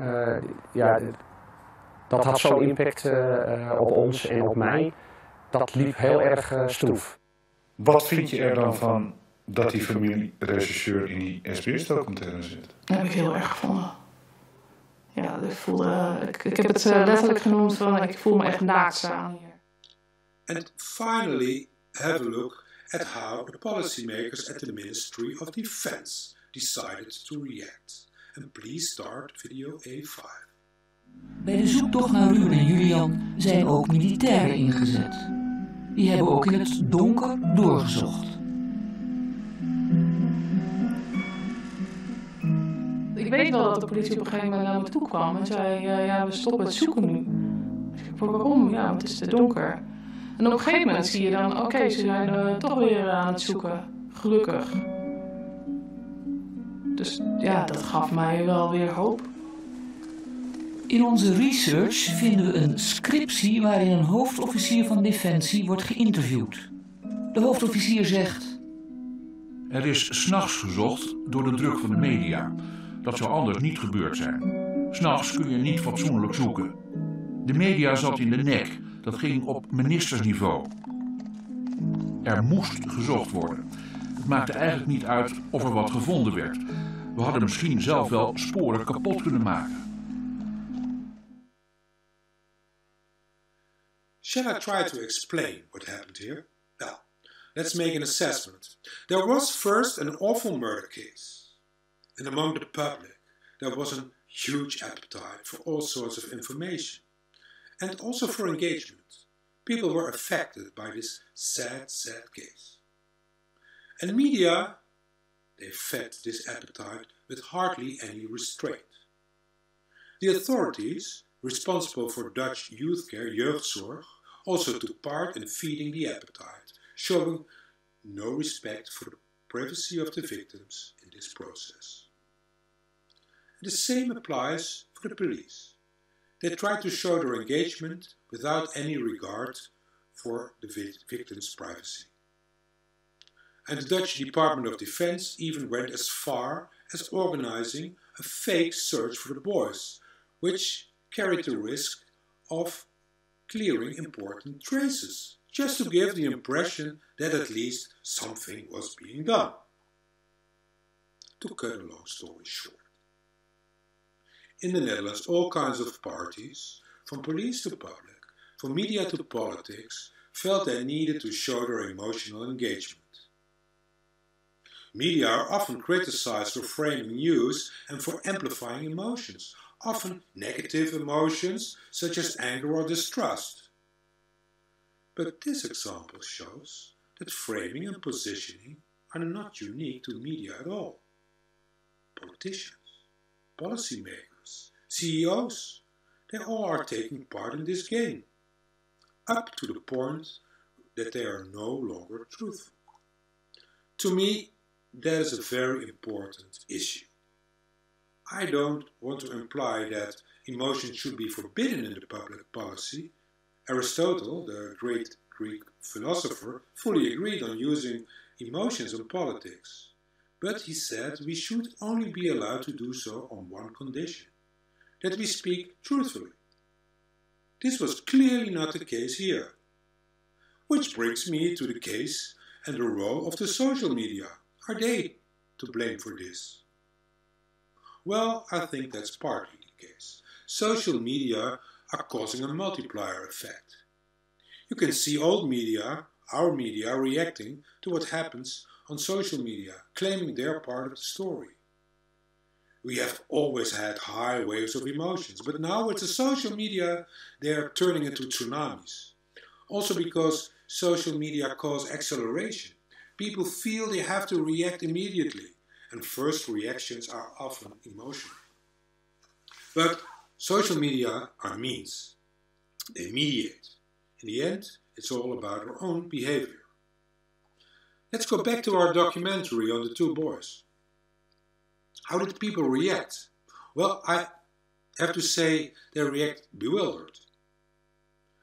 Uh, ja, dat had zo'n impact uh, op ons en op mij. Dat liep heel erg uh, stroef. Wat vind je er dan van dat die familieregisseur in die SBS-documentaire zit? Dat heb ik heel erg gevonden. Ja, ik, voelde, ik, ik heb het letterlijk genoemd van ik voel me echt naakt staan hier. And finally, have a look at how the policymakers at the Ministry of Defense decided to react. And please start video A5. Bij de zoektocht naar Ruben en Julian zijn ook militairen ingezet. Die hebben ook in het donker doorgezocht. Ik weet wel dat de politie op een gegeven moment naar me toe kwam en zei: Ja, we stoppen het zoeken nu. Zei, waarom? Ja, want het is te donker. En op een gegeven moment zie je dan: Oké, ze zijn uh, toch weer aan het zoeken. Gelukkig. Dus ja, dat gaf mij wel weer hoop. In onze research vinden we een scriptie waarin een hoofdofficier van Defensie wordt geïnterviewd. De hoofdofficier zegt: Er is s'nachts gezocht door de druk van de media. Dat zou anders niet gebeurd zijn. S'nachts kun je niet fatsoenlijk zoeken. De media zat in de nek. Dat ging op ministersniveau. Er moest gezocht worden. Het maakte eigenlijk niet uit of er wat gevonden werd. We hadden misschien zelf wel sporen kapot kunnen maken. Shall I try to explain what happened here? Well, let's make an assessment. There was first an awful murder case. And among the public, there was a huge appetite for all sorts of information. And also for engagement. People were affected by this sad, sad case. And the media, they fed this appetite with hardly any restraint. The authorities, responsible for Dutch youth care, jeugdzorg, also took part in feeding the appetite, showing no respect for the privacy of the victims in this process. The same applies for the police. They try to show their engagement without any regard for the victim's privacy. And the Dutch Department of Defense even went as far as organizing a fake search for the boys, which carried the risk of clearing important traces, just to give the impression that at least something was being done. To cut a long story short. In the Netherlands, all kinds of parties, from police to public, from media to politics, felt they needed to show their emotional engagement. Media are often criticized for framing news and for amplifying emotions, often negative emotions such as anger or distrust. But this example shows that framing and positioning are not unique to media at all. Politicians, policymakers, CEOs, they all are taking part in this game, up to the point that they are no longer truthful. To me, that is a very important issue. I don't want to imply that emotion should be forbidden in the public policy. Aristotle, the great Greek philosopher, fully agreed on using emotions in politics. But he said we should only be allowed to do so on one condition that we speak truthfully. This was clearly not the case here. Which brings me to the case and the role of the social media. Are they to blame for this? Well, I think that's partly the case. Social media are causing a multiplier effect. You can see old media, our media, reacting to what happens on social media, claiming their part of the story. We have always had high waves of emotions, but now with the social media, they are turning into tsunamis. Also because social media cause acceleration. People feel they have to react immediately, and first reactions are often emotional. But social media are means. They mediate. In the end, it's all about our own behavior. Let's go back to our documentary on the two boys. How did people react? Well, I have to say they react bewildered.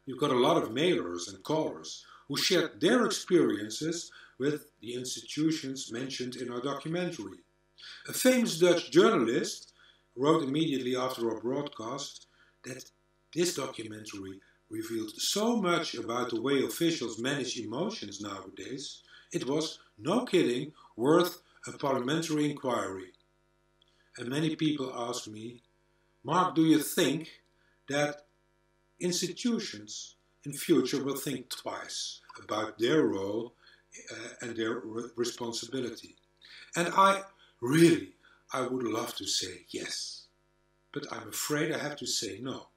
You've got a lot of mailers and callers who shared their experiences with the institutions mentioned in our documentary. A famous Dutch journalist wrote immediately after our broadcast that this documentary revealed so much about the way officials manage emotions nowadays, it was, no kidding, worth a parliamentary inquiry. And many people ask me, Marc, do you think that institutions in future will think twice about their role Uh, and their re responsibility? And I really, I would love to say yes, but I'm afraid I have to say no.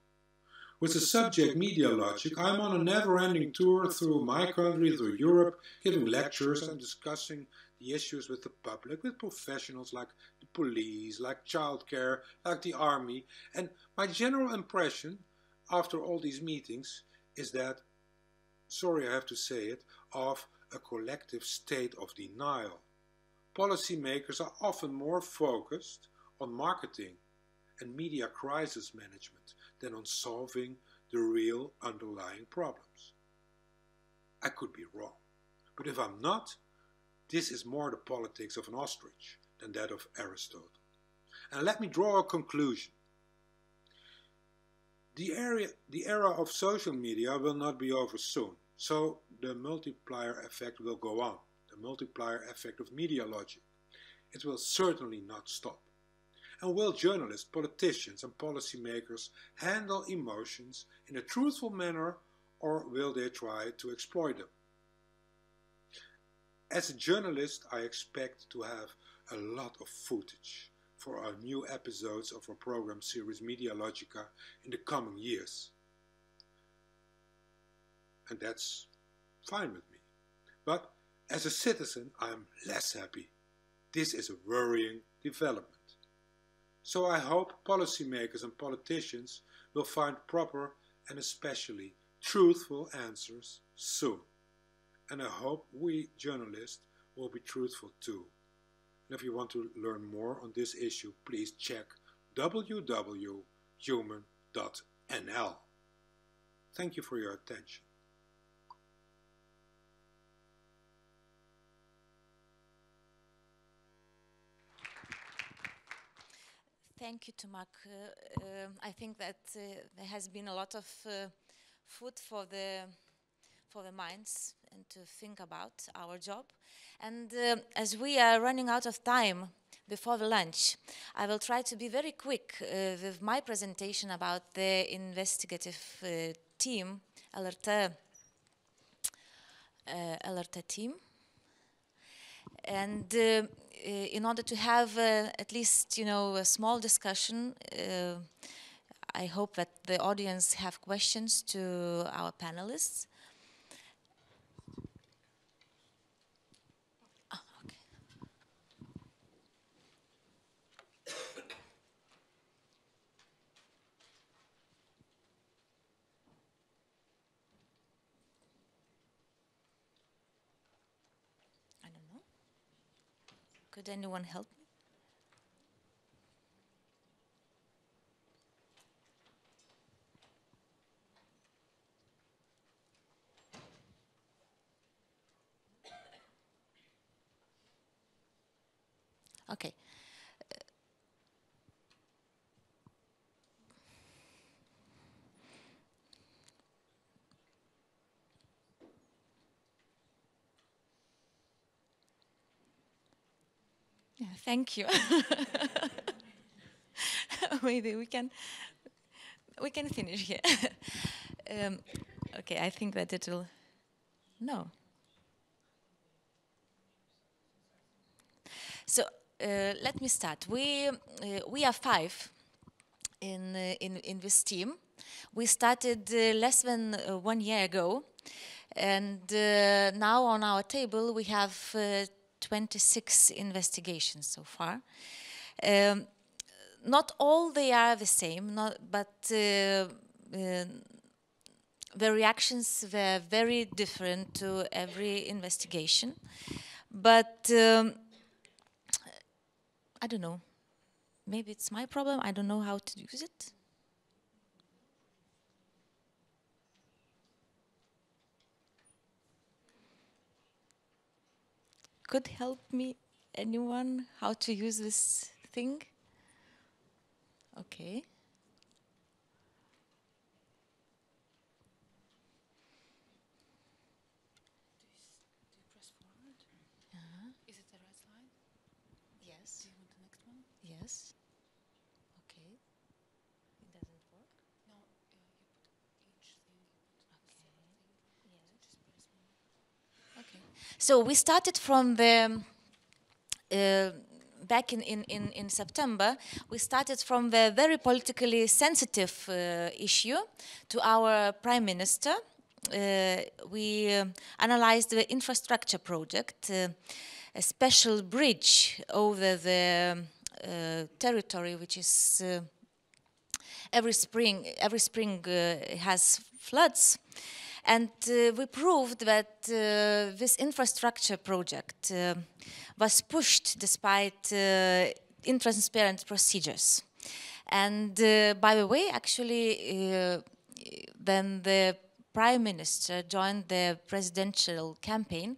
With the subject Media Logic, I'm on a never-ending tour through my country, through Europe, giving lectures and discussing the issues with the public, with professionals like the police, like childcare, like the army. And my general impression after all these meetings is that, sorry I have to say it, of a collective state of denial. Policymakers are often more focused on marketing and media crisis management than on solving the real underlying problems. I could be wrong, but if I'm not, this is more the politics of an ostrich than that of Aristotle. And let me draw a conclusion. The, area, the era of social media will not be over soon, so the multiplier effect will go on, the multiplier effect of media logic. It will certainly not stop. And will journalists, politicians, and policymakers handle emotions in a truthful manner or will they try to exploit them? As a journalist, I expect to have a lot of footage for our new episodes of our program series Media Logica in the coming years. And that's fine with me. But as a citizen, I am less happy. This is a worrying development. So I hope policymakers and politicians will find proper and especially truthful answers soon. And I hope we journalists will be truthful too. And if you want to learn more on this issue, please check www.human.nl. Thank you for your attention. Thank you, Tomak. Uh, uh, I think that uh, there has been a lot of uh, food for the for the minds and to think about our job. And uh, as we are running out of time before the lunch, I will try to be very quick uh, with my presentation about the investigative team, Alerte uh, LRT team. And uh, uh, in order to have uh, at least, you know, a small discussion, uh, I hope that the audience have questions to our panelists. Could anyone help me? Okay. Yeah, thank you. [LAUGHS] Maybe we can we can finish here. [LAUGHS] um, okay, I think that it will. No. So uh, let me start. We uh, we are five in uh, in in this team. We started uh, less than uh, one year ago, and uh, now on our table we have 26 investigations so far. Um, not all they are the same, not, but uh, uh, the reactions were very different to every investigation. But um, I don't know. Maybe it's my problem. I don't know how to use it. Could help me anyone how to use this thing? Okay. Yeah. Is it the right slide? Yes. Do you want the next one? Yes. Okay. It doesn't work. No, uh, you put each thing. You put a separate thing. Yes. So just press one. Okay. So we started from the uh, back in, in, in, in September, we started from the very politically sensitive uh, issue to our prime minister. Uh, we um, analyzed the infrastructure project, uh, a special bridge over the uh, territory, which is uh, every spring. Every spring uh, has floods, and uh, we proved that uh, this infrastructure project uh, was pushed despite uh, intransparent procedures. And uh, by the way, actually, uh, when the prime minister joined the presidential campaign,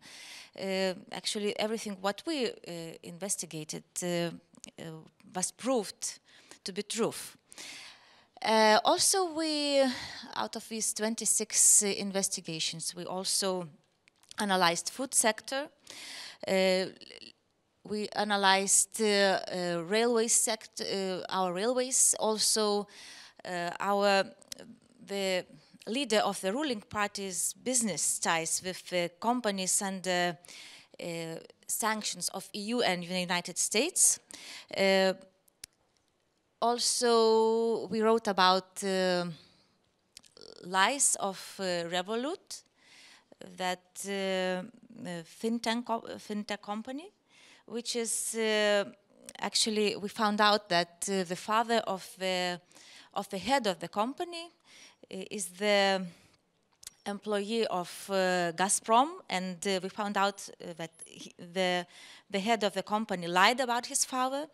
actually everything what we investigated was proved to be true. Uh, also, we, out of these 26 uh, investigations, we also analyzed food sector. Uh, we analyzed uh, uh, railway sector, uh, our railways, also our the leader of the ruling party's business ties with companies and sanctions of EU and the United States. Also, we wrote about uh, lies of uh, Revolut, that uh, fintech, co- fintech company, which is uh, actually we found out that the father of the of the head of the company is the employee of uh, Gazprom, and uh, we found out uh, that he, the the head of the company lied about his father.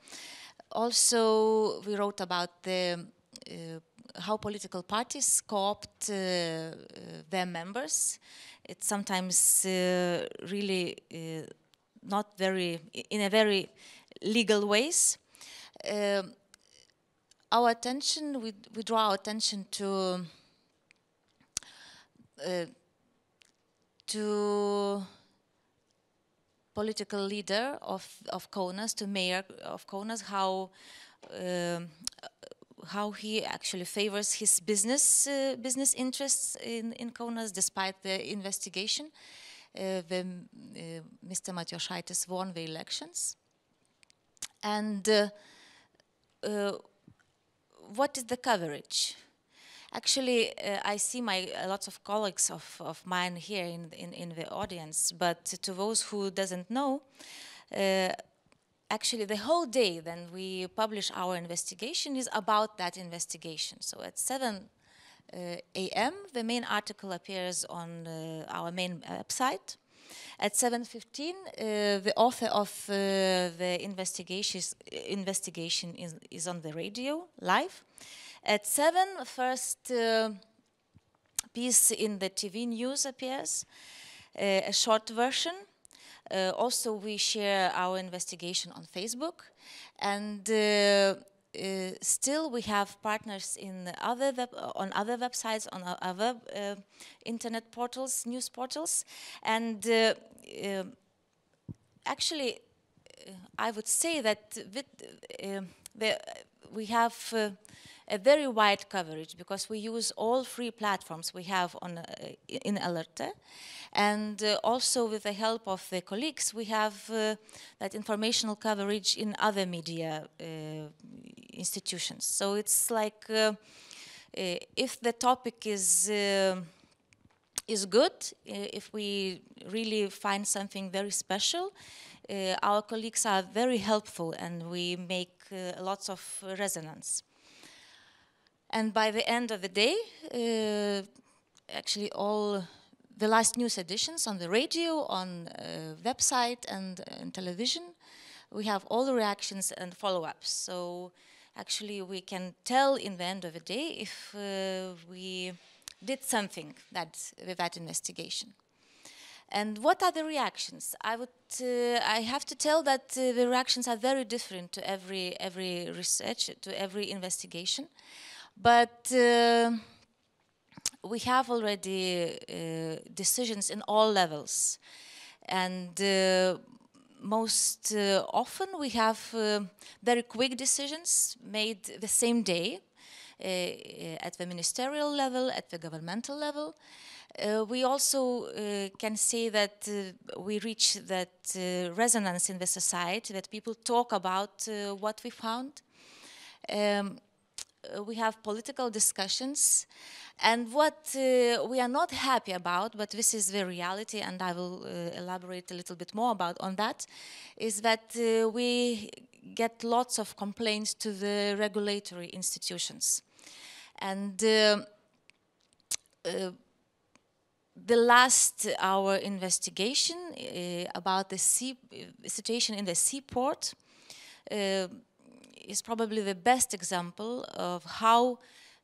Also, we wrote about the uh, how political parties co-opt uh, uh, their members. It's sometimes really not very in a very legal ways. Our attention, we, we draw our attention to uh, to political leader of of Kaunas, to mayor of Kaunas, how um, how he actually favors his business uh, business interests in in Kaunas despite the investigation. when Mr. Matijošaitis won the elections. And what is the coverage? Actually, uh, I see my uh, lots of colleagues of, of mine here in, in, in the audience, but to those who doesn't know, uh, actually the whole day when we publish our investigation is about that investigation. So at 7 uh, a.m., the main article appears on uh, our main website. At 7.15, uh, the author of the investigation, investigation is, is on the radio live. At 7, first uh, piece in the TV news appears, uh, a short version. Uh, also, we share our investigation on Facebook. And uh, uh, still, we have partners in other web, on other websites, on other uh, internet portals, news portals. And actually, I would say that with, the, we have a very wide coverage because we use all free platforms we have on uh, in LRT. And uh, also with the help of the colleagues, we have uh, that informational coverage in other media uh, institutions. So it's like uh, uh, if the topic is is good, if we really find something very special, our colleagues are very helpful and we make lots of resonance. And by the end of the day, uh, actually all the last news editions on the radio, on uh, website and, and, television, we have all the reactions and follow-ups. So actually we can tell in the end of the day if uh, we did something that, with that investigation. And what are the reactions? I would, uh, I have to tell that uh, the reactions are very different to every every research, to every investigation. But uh, we have already uh, decisions in all levels. And uh, most uh, often we have uh, very quick decisions made the same day uh, at the ministerial level, at the governmental level. we also can say that we reach that resonance in the society, that people talk about what we found. Um, we have political discussions. And what uh, we are not happy about, but this is the reality, and I will uh, elaborate a little bit more about on that, is that uh, we get lots of complaints to the regulatory institutions. And uh, uh, the last our investigation about the sea, situation in the seaport is probably the best example of how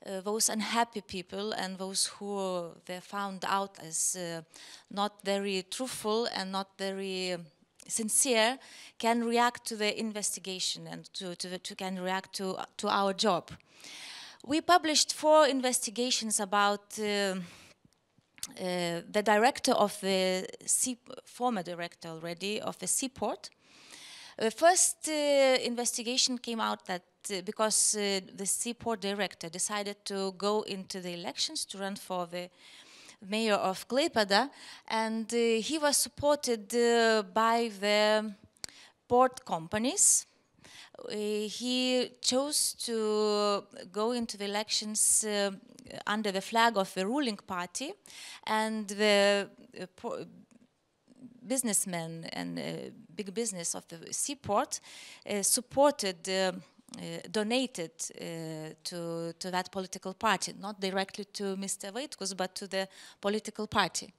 uh, those unhappy people and those who were found out as uh, not very truthful and not very um, sincere can react to the investigation and to, to, to can react to, to our job. We published four investigations about uh, uh the director of the former director already of the seaport, the first uh, investigation came out that uh, because uh, the seaport director decided to go into the elections to run for the mayor of Klaipeda, and he was supported by the port companies. Uh, he chose to go into the elections uh, under the flag of the ruling party, and the uh, businessmen and uh, big business of the seaport uh, supported uh, donated uh, to, to that political party, not directly to Mr. Vaitkus, but to the political party.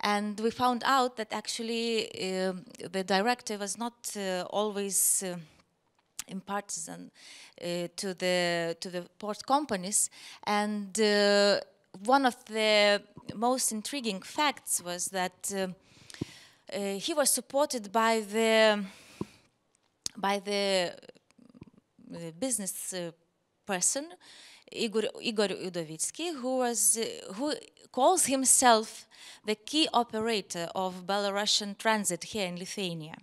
And we found out that actually um, the director was not uh, always uh, impartisan to the to the port companies. And one of the most intriguing facts was that uh, he was supported by the by the uh, business uh, person Igor, Igor Udovitsky, who was who calls himself the key operator of Belarusian transit here in Lithuania.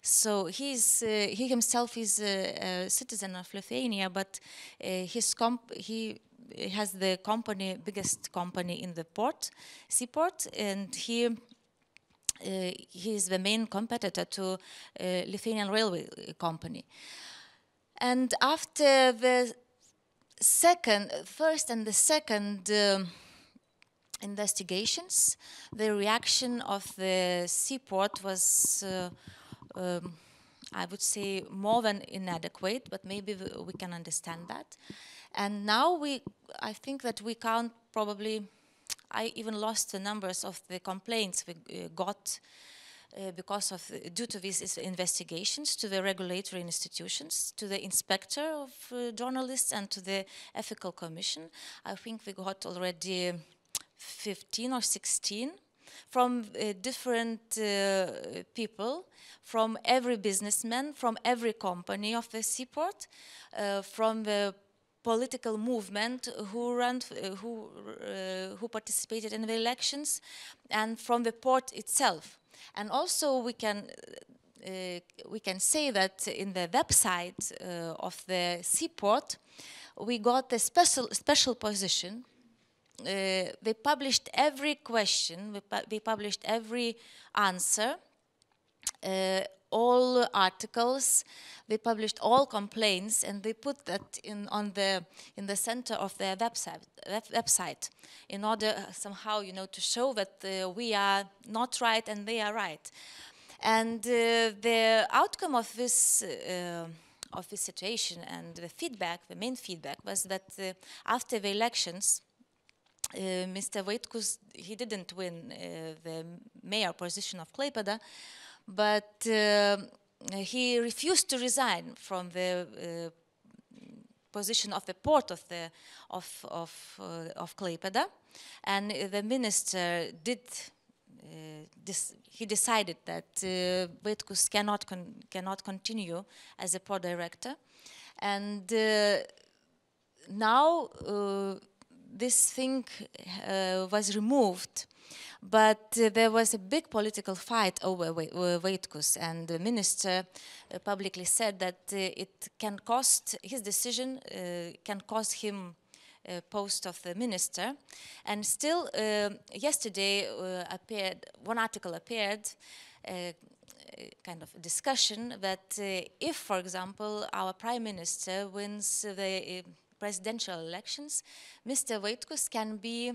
So he's, uh, he himself is a, a, citizen of Lithuania, but uh, his he has the company, biggest company in the port, seaport, and he he is the main competitor to Lithuanian Railway Company. And after the second, first and the second um, investigations, the reaction of the seaport was, uh, um, I would say, more than inadequate, but maybe we can understand that. And now we, I think that we count probably, I even lost the numbers of the complaints we uh, got uh, because of due to these investigations to the regulatory institutions, to the inspector of uh, journalists, and to the ethical commission. I think we got already 15 or 16 from uh, different uh, people, from every businessman, from every company of the seaport, uh, from the political movement who ran, uh, who uh, who participated in the elections, and from the port itself. And also we can uh, we can say that in the website of the seaport, we got a special special position uh, they published every question, We published every answer, uh, all articles, they published all complaints, and they put that in on the in the center of their website website in order somehow you know to show that uh, we are not right and they are right. And uh, the outcome of this uh, of this situation and the feedback, the main feedback was that uh, after the elections, uh, Mr. Vaitkus, he didn't win uh, the mayor position of Klaipeda, but uh, he refused to resign from the position of the port of the of of uh, of Klaipeda, and the minister did. Uh, this, he decided that uh, cannot con cannot continue as a port director, and now this thing uh, was removed, but uh, there was a big political fight over Vaitkus, and the minister uh, publicly said that uh, it can cost, his decision uh, can cost him uh, post of the minister. And still, yesterday appeared, one article appeared, kind of discussion that if, for example, our prime minister wins the presidential elections, Mr. Vaitkus can be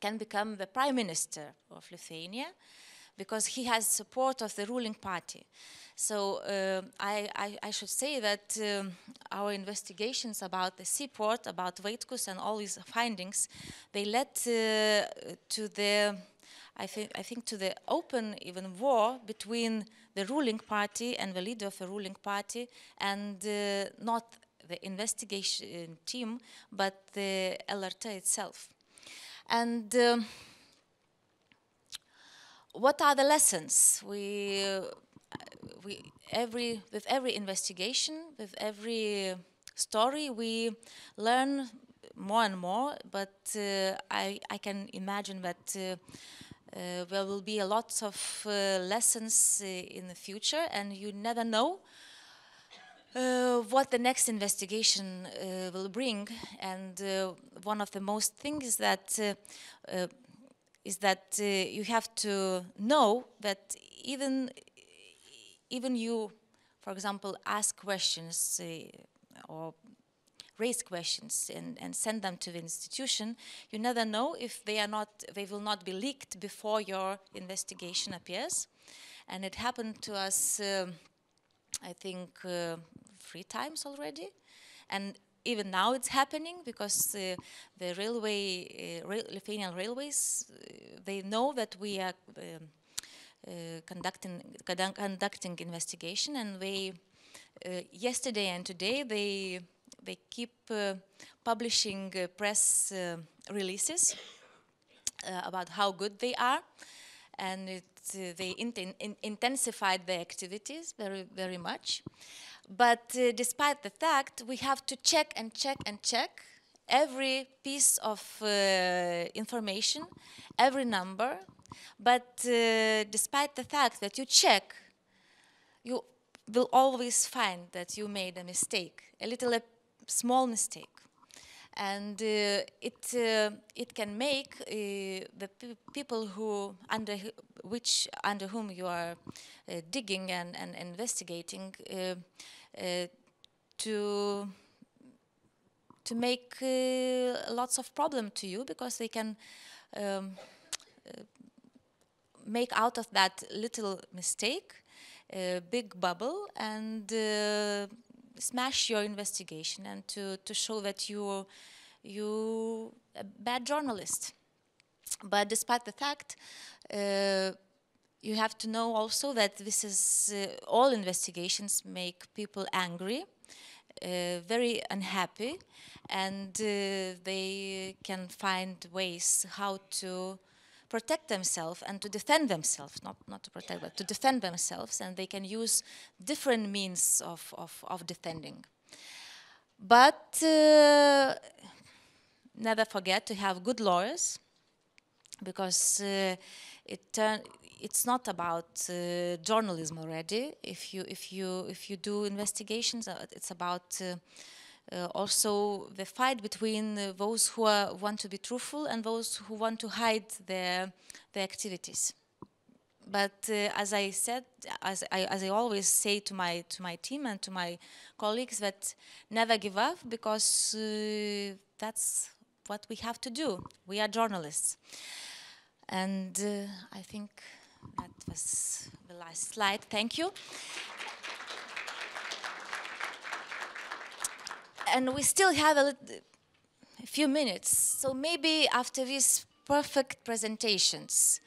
can become the prime minister of Lithuania because he has support of the ruling party. So uh, I, I, I, should say that um, our investigations about the seaport, about Vaitkus and all these findings, they led uh, to the, I think, I think to the open even war between the ruling party and the leader of the ruling party and uh, not the investigation team, but the LRT itself. And um, what are the lessons? We, uh, we every with every investigation, with every story, we learn more and more. But uh, I I can imagine that. Uh, uh, there will be a lot of uh, lessons uh, in the future, and you never know uh, what the next investigation uh, will bring. And uh, one of the most things is that uh, uh, is that uh, you have to know that even even you, for example, ask questions or raise questions and, and, send them to the institution, you never know if they are not they will not be leaked before your investigation appears. And it happened to us, I think, three times already. And even now it's happening because uh, the railway, uh, Lithuanian railways, uh, they know that we are um, uh, conducting, conducting investigation and they, uh, yesterday and today, they, they keep uh, publishing press releases about how good they are and it, they in intensified their activities very, very much. But uh, despite the fact, we have to check and check and check every piece of uh, information, every number. But uh, despite the fact that you check, you will always find that you made a mistake, a little a small mistake. And uh, it uh, it can make uh, the pe people who under which under whom you are uh, digging and, and investigating uh, uh, to to make lots of problem to you because they can um, make out of that little mistake a big bubble and smash your investigation and to, to show that you you a bad journalist. But despite the fact, uh, you have to know also that this is uh, all investigations make people angry, uh, very unhappy, and uh, they can find ways how to protect themselves and to defend themselves, not, not to protect, but to defend themselves, and they can use different means of, of, of defending. But uh, never forget to have good lawyers, because uh, it turn, it's not about uh, journalism already. If you if you if you do investigations, uh, it's about uh, also the fight between uh, those who are, want to be truthful and those who want to hide their, their activities. But uh, as I said, as I, as I always say to my, to my team and to my colleagues, that never give up because uh, that's what we have to do. We are journalists. And uh, I think that was the last slide. Thank you. And we still have a, a, few minutes. So maybe after these perfect presentations,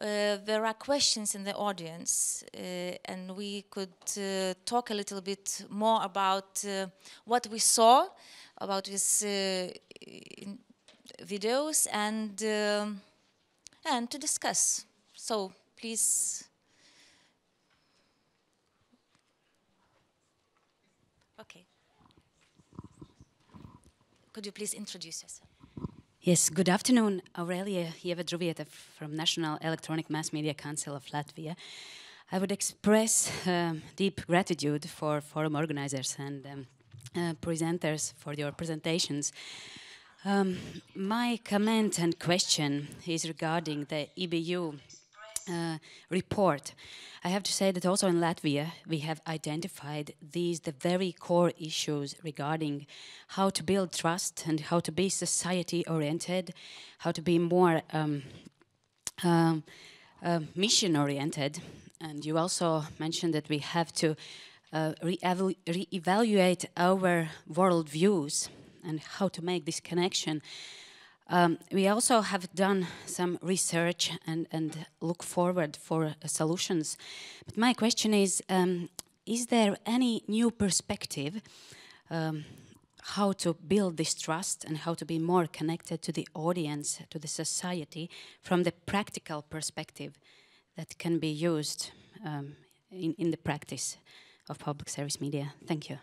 uh, there are questions in the audience, uh, and we could uh, talk a little bit more about uh, what we saw about these uh, videos and um, and to discuss. So please. Okay. Could you please introduce yourself? Yes, good afternoon. Aurelia Ieva from National Electronic Mass Media Council of Latvia. I would express um, deep gratitude for forum organizers and um, uh, presenters for your presentations. Um, my comment and question is regarding the EBU uh, report. I have to say that also in Latvia we have identified these the very core issues regarding how to build trust and how to be society oriented, how to be more um, um, uh, mission oriented. And you also mentioned that we have to uh, re-evaluate our world views and how to make this connection um, we also have done some research and, and look forward for uh, solutions. But my question is, um, is there any new perspective um, how to build this trust and how to be more connected to the audience, to the society, from the practical perspective that can be used um, in, in the practice of public service media? Thank you.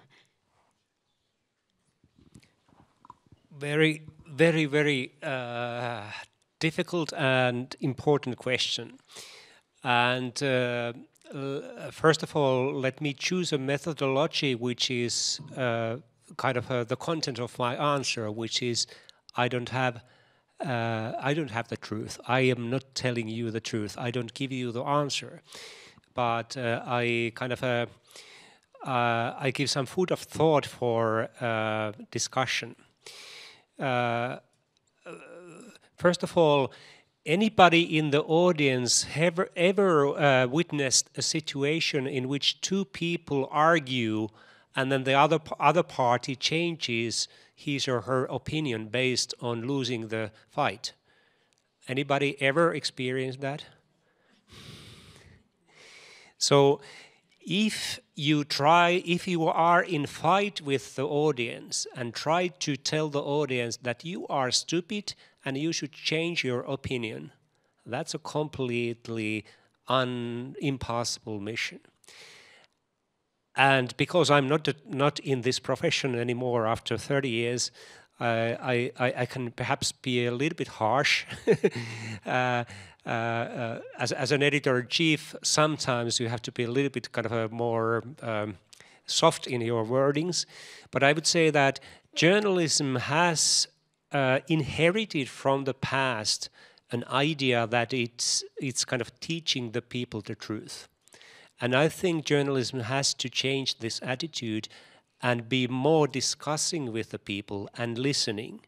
Very very, very uh, difficult and important question. And uh, first of all, let me choose a methodology which is uh, kind of uh, the content of my answer, which is I don't have. Uh, I don't have the truth. I am not telling you the truth. I don't give you the answer, but uh, I kind of I give some food of thought for discussion. Uh, first of all, anybody in the audience ever, ever uh, witnessed a situation in which two people argue and then the other, other party changes his or her opinion based on losing the fight? Anybody ever experienced that? So if you try, if you are in fight with the audience and try to tell the audience that you are stupid and you should change your opinion, that's a completely un impossible mission. And because I'm not not in this profession anymore after 30 years, uh, I, I, I can perhaps be a little bit harsh. [LAUGHS] uh, as, as an editor-in-chief, sometimes you have to be a little bit kind of a more um, soft in your wordings, but I would say that journalism has uh, inherited from the past an idea that it's it's kind of teaching the people the truth. And I think journalism has to change this attitude and be more discussing with the people and listening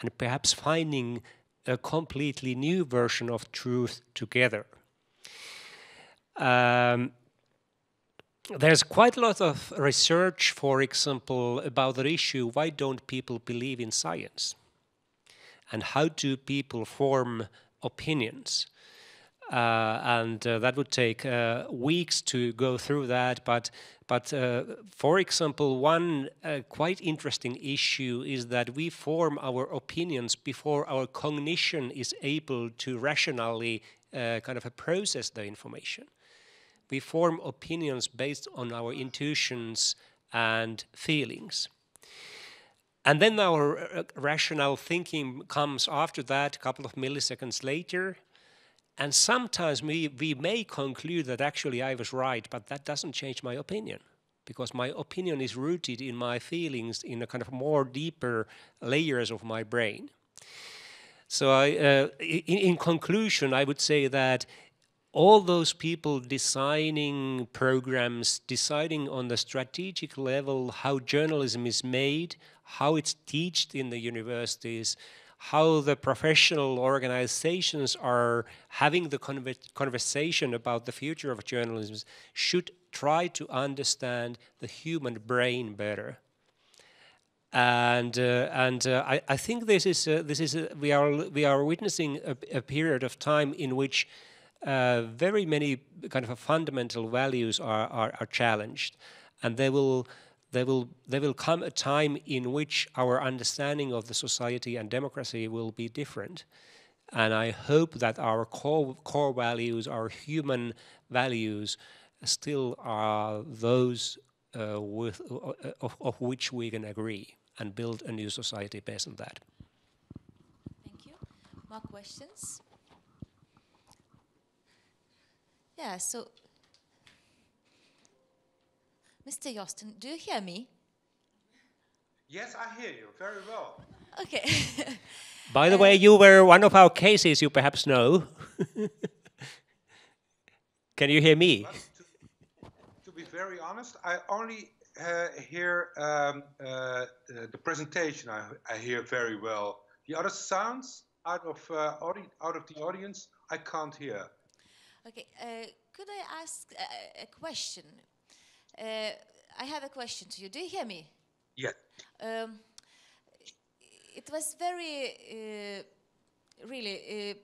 and perhaps finding a completely new version of truth together. Um, there's quite a lot of research, for example, about the issue why don't people believe in science? And how do people form opinions? Uh, and uh, that would take uh, weeks to go through that. But, but uh, for example, one uh, quite interesting issue is that we form our opinions before our cognition is able to rationally uh, kind of process the information. We form opinions based on our intuitions and feelings. And then our rational thinking comes after that, a couple of milliseconds later, and sometimes we, we may conclude that actually I was right, but that doesn't change my opinion because my opinion is rooted in my feelings in a kind of more deeper layers of my brain. So I, uh, in, in conclusion, I would say that all those people designing programs, deciding on the strategic level how journalism is made, how it's taught in the universities, how the professional organizations are having the conversation about the future of journalism should try to understand the human brain better. And uh, and uh, I, I think this is uh, this is we are we are witnessing a, a period of time in which uh, very many kind of fundamental values are, are, are challenged, and they will there will there will come a time in which our understanding of the society and democracy will be different. And i hope that our core core values our human values still are those uh, with uh, of, of which we can agree and build a new society based on that. Thank you. More questions? Yeah so Mr. Josten, do you hear me? Yes, I hear you very well. Okay. [LAUGHS] By the uh, way, you were one of our cases, you perhaps know. [LAUGHS] Can you hear me? To, to, be very honest, I only uh, hear um, uh, the presentation. I, I, hear very well. The other sounds out of uh, out of the audience, I can't hear. Okay. Uh, could I ask a, a question? Uh, I have a question to you. Do you hear me? Yes. Um, it was very, uh, really, uh,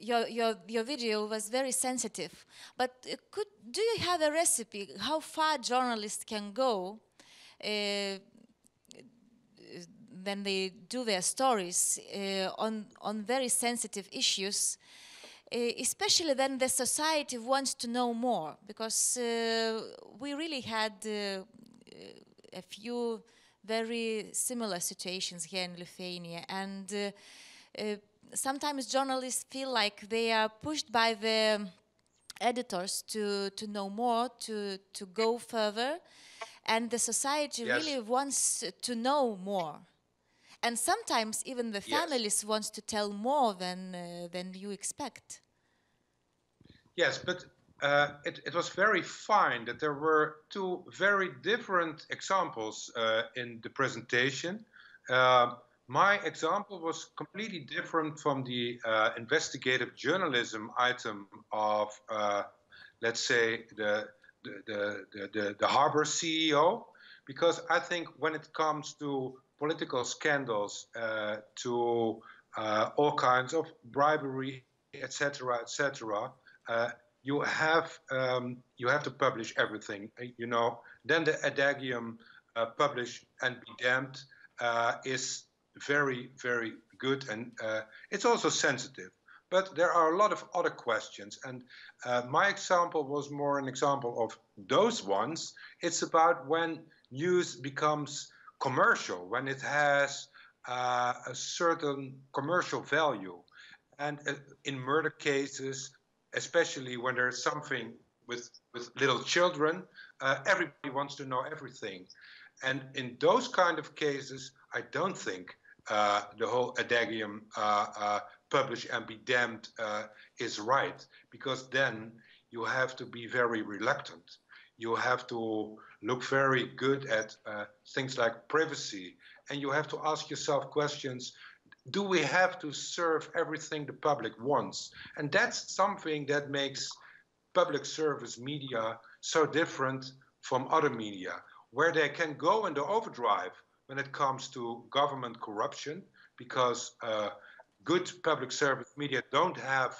your, your, your video was very sensitive. But could, do you have a recipe how far journalists can go uh, when they do their stories uh, on, on very sensitive issues especially when the society wants to know more, because uh, we really had uh, a few very similar situations here in Lithuania, and sometimes journalists feel like they are pushed by the editors to, to know more, to, to go further, and the society yes. really wants to know more. And sometimes even the families yes. wants to tell more than uh, than you expect. Yes, but uh, it, it, was very fine that there were two very different examples uh, in the presentation. Uh, my example was completely different from the uh, investigative journalism item of, uh, let's say, the the, the, the, the Harbor CEO, because I think when it comes to political scandals, uh, to all kinds of bribery, etc., etc., uh, you have um, you have to publish everything. Uh, you know, then the adagium uh, "publish and be damned" uh, is very very good, and uh, it's also sensitive. But there are a lot of other questions, and uh, my example was more an example of those ones. It's about when news becomes commercial, when it has a certain commercial value, and in murder cases especially when there's something with with little children, uh, everybody wants to know everything, and in those kind of cases, I don't think uh, the whole adagium uh, uh, "publish and be damned" uh, is right. Because then you have to be very reluctant. You have to look very good at things like privacy, and you have to ask yourself questions do we have to serve everything the public wants? And that's something that makes public service media so different from other media, where they can go into overdrive when it comes to government corruption, because uh, good public service media don't have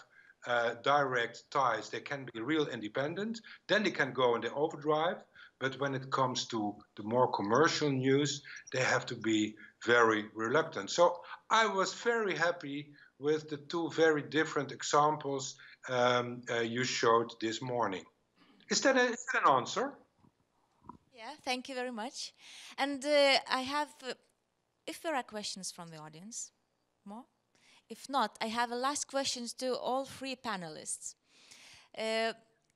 uh, direct ties. They can be real independent. Then they can go into overdrive. But when it comes to the more commercial news, they have to be very reluctant. So I was very happy with the two very different examples um, uh, you showed this morning. Is that, a, is that an answer? Yeah, thank you very much. And uh, I have, uh, if there are questions from the audience, more? If not, I have a last question to all three panelists. Uh,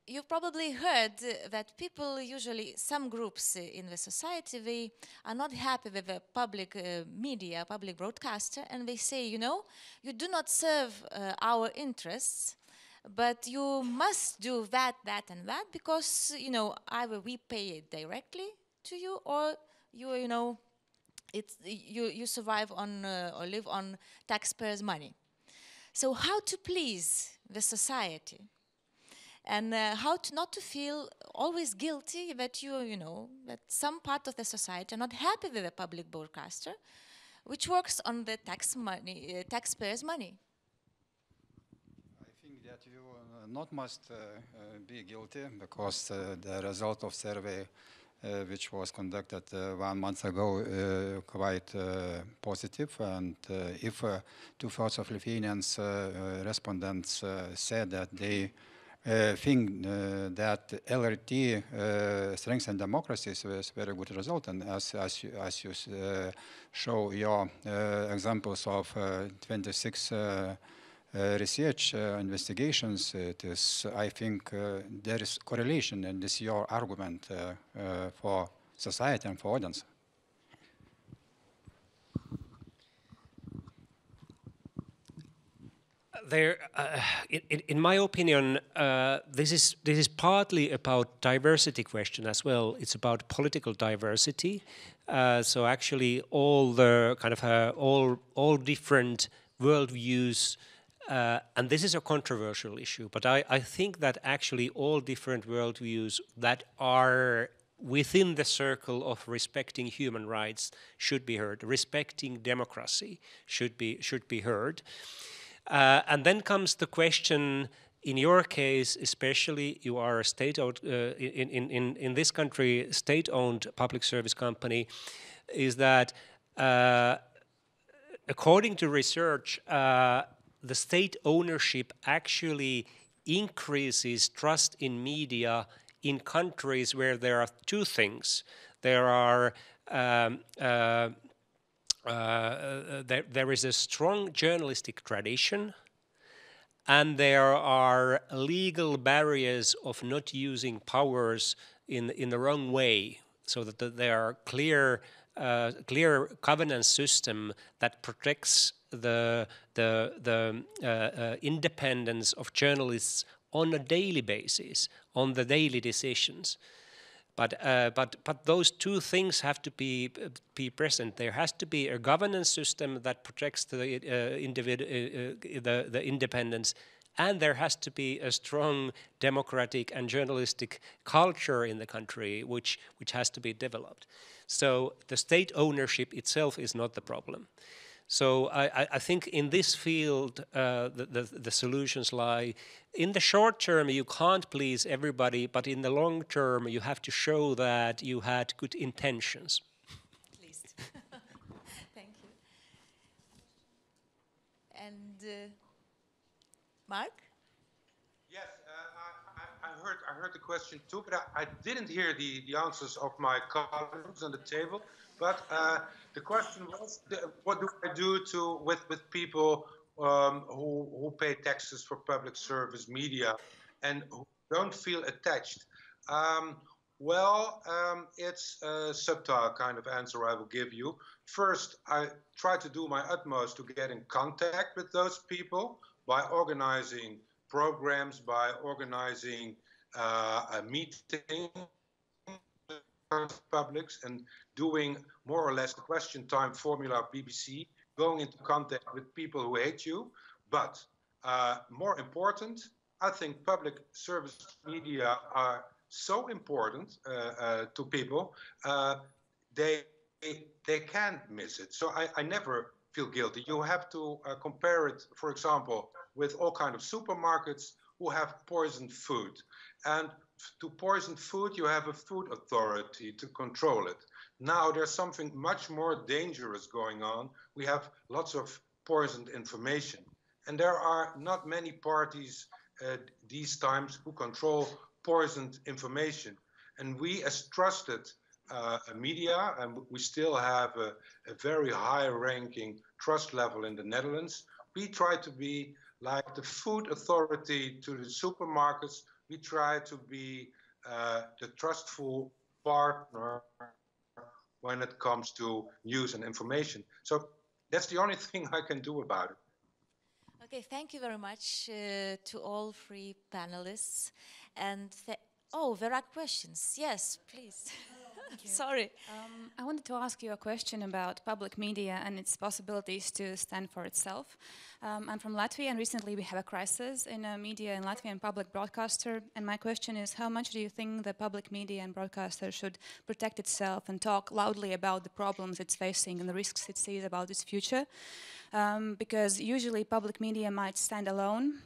you probably heard that people usually, some groups in the society, they are not happy with the public uh, media, public broadcaster, and they say, you know, you do not serve uh, our interests, but you must do that, that, and that because, you know, either we pay it directly to you or you, you know, it's, you, you survive on uh, or live on taxpayers' money. So how to please the society? and uh, how to not to feel always guilty that you you know that some part of the society are not happy with the public broadcaster which works on the tax money uh, taxpayers money i think that you uh, not must uh, uh, be guilty because the result of survey Uh, which was conducted uh, one month ago uh, quite positive. and if two-thirds of Lithuanians respondents said that they uh, think uh, that LRT uh, strengthen democracy is a very good result. And as, as you, as you uh, show your uh, examples of uh, 26 research investigations, it is, I think there is correlation and this is your argument for society and for audience. there, uh, in, in, my opinion, uh, this is this is partly about diversity question as well. It's about political diversity. Uh, so actually, all the kind of uh, all all different worldviews. Uh, and this is a controversial issue, but I, I think that actually all different worldviews that are within the circle of respecting human rights should be heard. Respecting democracy should be should be heard. Uh, and then comes the question, in your case, especially, you are a state-owned, uh, in, in, in this country, state-owned public service company, is that uh, according to research, uh, the state ownership actually increases trust in media in countries where there are two things. There are um, uh, uh, there, there is a strong journalistic tradition and there are legal barriers of not using powers in, in the wrong way so that there are clear uh, clear governance system that protects the the the uh, uh, independence of journalists on a daily basis on the daily decisions but, uh, but, but those two things have to be, be present. There has to be a governance system that protects the, uh, uh, uh, the, the independence and there has to be a strong democratic and journalistic culture in the country which, which has to be developed. So the state ownership itself is not the problem. So I, I think in this field, uh, the, the, the, solutions lie. In the short term, you can't please everybody, but in the long term, you have to show that you had good intentions. At least. [LAUGHS] Thank you. And uh, Marc? Heard, I heard the question too, but I, I, didn't hear the, the answers of my colleagues on the table. But uh, the question was, what do I do to with with people um, who who pay taxes for public service media, and who don't feel attached. Um, well, um, it's a subtle kind of answer I will give you. First, I try to do my utmost to get in contact with those people by organizing programs, by organizing a meeting publics and doing more or less the question time formula of BBC, going into contact with people who hate you. But uh, more important, I think public service media are so important uh, uh, to people, uh, they they can't miss it. So I, I never feel guilty. You have to uh, compare it, for example, with all kind of supermarkets who have poisoned food, and to poison food, you have a food authority to control it. Now there's something much more dangerous going on. We have lots of poisoned information. And there are not many parties uh, these times who control poisoned information. And we, as trusted uh, media, and we still have a, a, very high ranking trust level in the Netherlands, we try to be like the food authority to the supermarkets. We try to be uh, the trustful partner when it comes to news and information. So that's the only [LAUGHS] thing I can do about it. Okay, thank you very much uh, to all three panelists. And oh, there are questions. Yes, please. [LAUGHS] Sorry. Um, I wanted to ask you a question about public media and its possibilities to stand for itself. Um, I'm from Latvia, and recently we have a crisis in uh, media in Latvia and public broadcaster. And my question is, how much do you think the public media and broadcaster should protect itself and talk loudly about the problems it's facing and the risks it sees about its future? Um, because usually public media might stand alone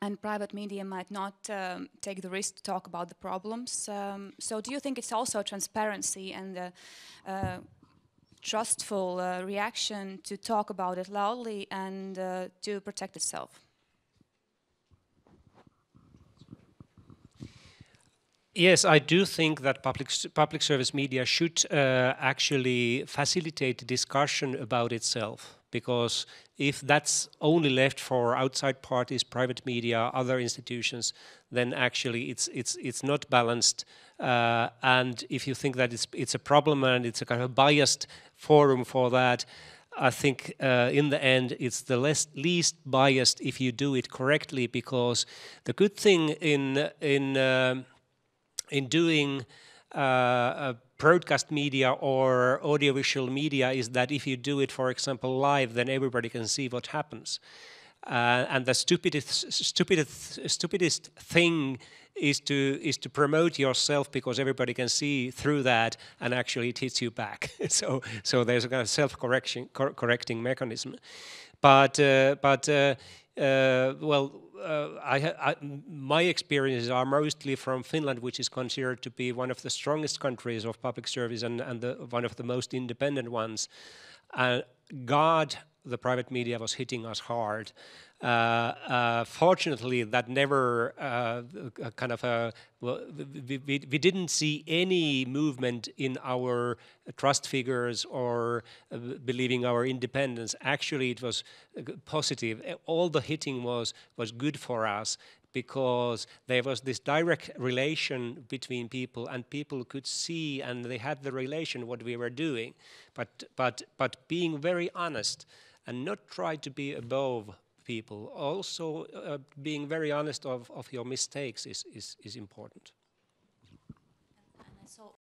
and private media might not um, take the risk to talk about the problems. Um, so do you think it's also transparency and uh, uh, trustful uh, reaction to talk about it loudly and uh, to protect itself? Yes, I do think that public public service media should uh, actually facilitate discussion about itself because if that's only left for outside parties, private media, other institutions, then actually it's it's it's not balanced. Uh, and if you think that it's it's a problem and it's a kind of biased forum for that, I think uh, in the end it's the less, least biased if you do it correctly. Because the good thing in in uh, in doing uh, broadcast media or audiovisual media is that if you do it, for example, live, then everybody can see what happens. Uh, and the stupidest, stupidest, stupidest thing is to is to promote yourself because everybody can see through that, and actually it hits you back. [LAUGHS] so so there's a kind of self-correction cor correcting mechanism. But uh, but uh, uh well, uh, I, I, my experiences are mostly from Finland, which is considered to be one of the strongest countries of public service and, and the, one of the most independent ones. Uh, God, the private media was hitting us hard. Uh, uh, fortunately, that never uh, kind of a, well, we, we, we, didn't see any movement in our trust figures or uh, believing our independence. Actually, it was positive. All the hitting was was good for us because there was this direct relation between people and people could see and they had the relation what we were doing but but but being very honest and not try to be above people. Also, uh, being very honest of, of your mistakes is, is, is important.